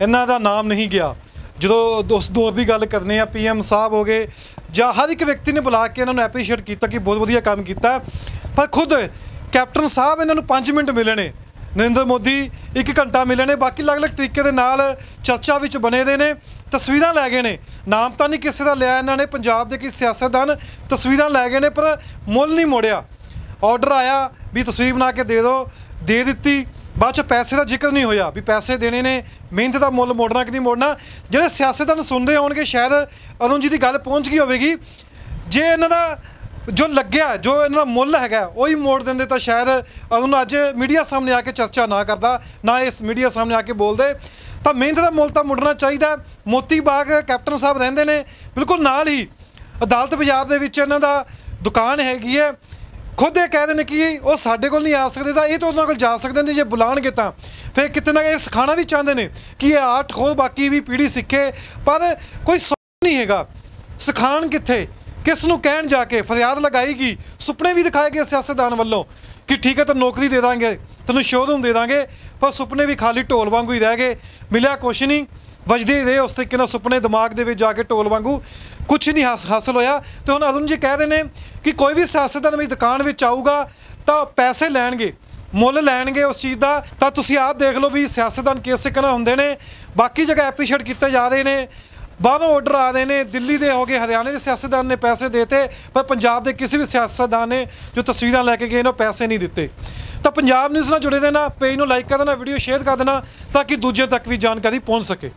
ਇਹਨਾਂ ਦਾ ਨਾਮ ਨਹੀਂ ਗਿਆ। ਜਦੋਂ ਉਸ ਦੌਰ ਦੀ ਗੱਲ ਕਰਨੇ ਆ ਪੀਐਮ ਸਾਹਿਬ ਹੋ ਗਏ, ਜਾਂ ਹਰ ਇੱਕ ਵਿਅਕਤੀ ਨੇ ਬੁਲਾ ਕੇ ਇਹਨਾਂ ਨੂੰ ਐਪਰੀਸ਼ੀਏਟ ਕੀਤਾ ਕਿ ਬਹੁਤ ਵਧੀਆ ਕੰਮ ਕੀਤਾ ਪਰ ਖੁਦ ਕੈਪਟਨ ਸਾਹਿਬ, ਇਹਨਾਂ ਨੂੰ 5 ਮਿੰਟ ਮਿਲੇ ਨੇ। ਨਰਿੰਦਰ ਮੋਦੀ 1 ਘੰਟਾ ਮਿਲੇ ਨੇ। ਬਾਕੀ ਅਲੱਗ-ਅਲੱਗ ਤਰੀਕੇ ਦੇ ਨਾਲ ਚਰਚਾ ਵਿੱਚ ਬਣੇ ਦੇ ਨੇ। ਤਸਵੀਰਾਂ ਲੈ ਗਏ ਨੇ। ਨਾਮ ਤਾਂ ਨਹੀਂ ਕਿਸੇ ਦਾ ਲਿਆ ਇਹਨਾਂ ਨੇ। ਪੰਜਾਬ ਦੇ ਕੀ ਸਿਆਸਤਦਾਨ ਤਸਵੀਰਾਂ ਲੈ ਗਏ ਨੇ, ਪਰ ਮੁੱਲ ਨਹੀਂ ਮੋੜਿਆ। ਆਰਡਰ ਆਇਆ ਵੀ ਤਸਵੀਰ ਬਣਾ ਕੇ ਦੇ ਦਿਓ। ਦੇ ਦਿੱਤੀ। ਬਾਅਦ ਚ ਪੈਸੇ ਦਾ ਜ਼ਿਕਰ ਨਹੀਂ ਹੋਇਆ ਵੀ ਪੈਸੇ ਦੇਣੇ ਨੇ। ਮਿਹਨਤ ਦਾ ਮੁੱਲ ਮੋੜਨਾ ਕਿ ਨਹੀਂ ਮੋੜਨਾ। ਜਿਹੜੇ ਸਿਆਸਤਦਾਨ ਸੁਣਦੇ ਹੋਣਗੇ, ਸ਼ਾਇਦ ਅਰੁਣ ਜੀ ਦੀ ਗੱਲ ਪਹੁੰਚ ਗਈ ਹੋਵੇਗੀ। ਜੇ ਇਹਨਾਂ ਦਾ ਜੋ ਲੱਗਿਆ, ਜੋ ਇਹਨਾਂ ਦਾ ਮੁੱਲ ਹੈਗਾ, ਉਹੀ ਮੋੜ ਦਿੰਦੇ ਤਾਂ ਸ਼ਾਇਦ ਉਹਨੂੰ ਅੱਜ ਮੀਡੀਆ ਸਾਹਮਣੇ ਆ ਕੇ ਚਰਚਾ ਨਾ ਕਰਦਾ, ਨਾ ਇਸ ਮੀਡੀਆ ਸਾਹਮਣੇ ਆ ਕੇ ਬੋਲਦੇ। ਤਾਂ ਮਿਹਨਤ ਦਾ ਮੁੱਲ ਤਾਂ ਮੁੜਨਾ ਚਾਹੀਦਾ। ਮੋਤੀ ਬਾਗ ਕੈਪਟਨ ਸਾਹਿਬ ਰਹਿੰਦੇ ਨੇ, ਬਿਲਕੁਲ ਨਾਲ ਹੀ। ਅਦਾਲਤ ਪੰਜਾਬ ਦੇ ਵਿੱਚ ਇਹਨਾਂ ਦਾ ਦੁਕਾਨ ਹੈਗੀ ਹੈ। ਖੁਦ ਇਹ ਕਹਿ ਦਿੰਦੇ ਕਿ ਉਹ ਸਾਡੇ ਕੋਲ ਨਹੀਂ ਆ ਸਕਦੇ ਤਾਂ ਇਹ ਤਾਂ ਉਹਨਾਂ ਕੋਲ ਜਾ ਸਕਦੇ ਨੇ ਜੇ ਬੁਲਾਣਗੇ ਤਾਂ। ਫਿਰ ਕਿਤੇ ਨਾ ਇਹ ਸਿਖਾਣਾ ਵੀ ਚਾਹੁੰਦੇ ਨੇ ਕਿ ਇਹ ਆਰਟ ਖੋਦ ਬਾਕੀ ਵੀ ਪੀੜ੍ਹੀ ਸਿੱਖੇ, ਪਰ ਕੋਈ ਸੋਚ ਨਹੀਂ ਹੈਗਾ। ਸਿਖਾਣ ਕਿੱਥੇ? ਕਿਸ ਨੂੰ ਕਹਿਣ ਜਾ ਕੇ ਫਰਿਆਦ ਲਗਾਏਗੀ ਸੁਪਨੇ ਵੀ ਦਿਖਾਏ ਗਏ ਸਿਆਸਤਦਾਨ ਵੱਲੋਂ ਕਿ ਠੀਕ ਹੈ ਤਾਂ ਨੌਕਰੀ ਦੇ ਦਾਂਗੇ, ਤੈਨੂੰ ਸ਼ੋਧੂਮ ਦੇ ਦਾਂਗੇ, ਪਰ ਸੁਪਨੇ ਵੀ ਖਾਲੀ ਢੋਲ ਵਾਂਗੂ ਹੀ ਰਹਿ ਗਏ, ਮਿਲਿਆ ਕੁਛ ਨਹੀਂ। ਵਜਦੇ ਹੀ ਰਹੇ ਉਸ ਤਰੀਕੇ ਨਾਲ ਸੁਪਨੇ ਦਿਮਾਗ ਦੇ ਵਿੱਚ ਜਾ ਕੇ ਢੋਲ ਵਾਂਗੂ ਕੁਝ ਨਹੀਂ ਹਾਸ- ਹਾਸਲ ਹੋਇਆ। ਤੇ ਹੁਣ ਅਰੁਣ ਜੀ ਕਹਿ ਰਹੇ ਨੇ ਕਿ ਕੋਈ ਵੀ ਸਿਆਸਤਦਾਨ ਮੇਰੀ ਦੁਕਾਨ ਵਿੱਚ ਆਊਗਾ, ਤਾਂ ਪੈਸੇ ਲੈਣਗੇ, ਮੁੱਲ ਲੈਣਗੇ ਉਸ ਚੀਜ਼ ਦਾ। ਤਾਂ ਤੁਸੀਂ ਆਪ ਦੇਖ ਲਓ ਵੀ ਸਿਆਸਤਦਾਨ ਕਿਸ ਤਰੀਕੇ ਨਾਲ ਹੁੰਦੇ ਨੇ। ਬਾਕੀ ਜਗ੍ਹਾ ਐਪਰੀਸ਼ੀਏਟ ਕੀਤੇ ਜਾ ਰਹੇ ਨੇ। ਬਾਹਰੋਂ ਆਰਡਰ ਆ ਰਹੇ ਨੇ, ਦਿੱਲੀ ਦੇ ਹੋ ਗਏ, ਹਰਿਆਣੇ ਦੇ ਸਿਆਸਤਦਾਨ ਨੇ ਪੈਸੇ ਦੇਤੇ, ਪਰ ਪੰਜਾਬ ਦੇ ਕਿਸੇ ਵੀ ਸਿਆਸਤਦਾਨ ਨੇ ਜੋ ਤਸਵੀਰਾਂ ਲੈ ਕੇ ਗਏ ਨੇ ਪੈਸੇ ਨਹੀਂ ਦਿੱਤੇ। ਤਾਂ ਪੰਜਾਬ ਨਿਊਜ਼ ਨਾਲ ਜੁੜੇ ਰਹਿਣਾ, ਪੇਜ ਨੂੰ ਲਾਈਕ ਕਰ ਦੇਣਾ ਵੀਡੀਓ ਸ਼ੇਅਰ ਕਰ ਦੇਣਾ, ਤਾਂ ਕਿ ਦੂਜੇ ਤੱਕ ਵੀ ਜਾਣਕਾਰੀ ਪਹੁੰਚ ਸਕੇ।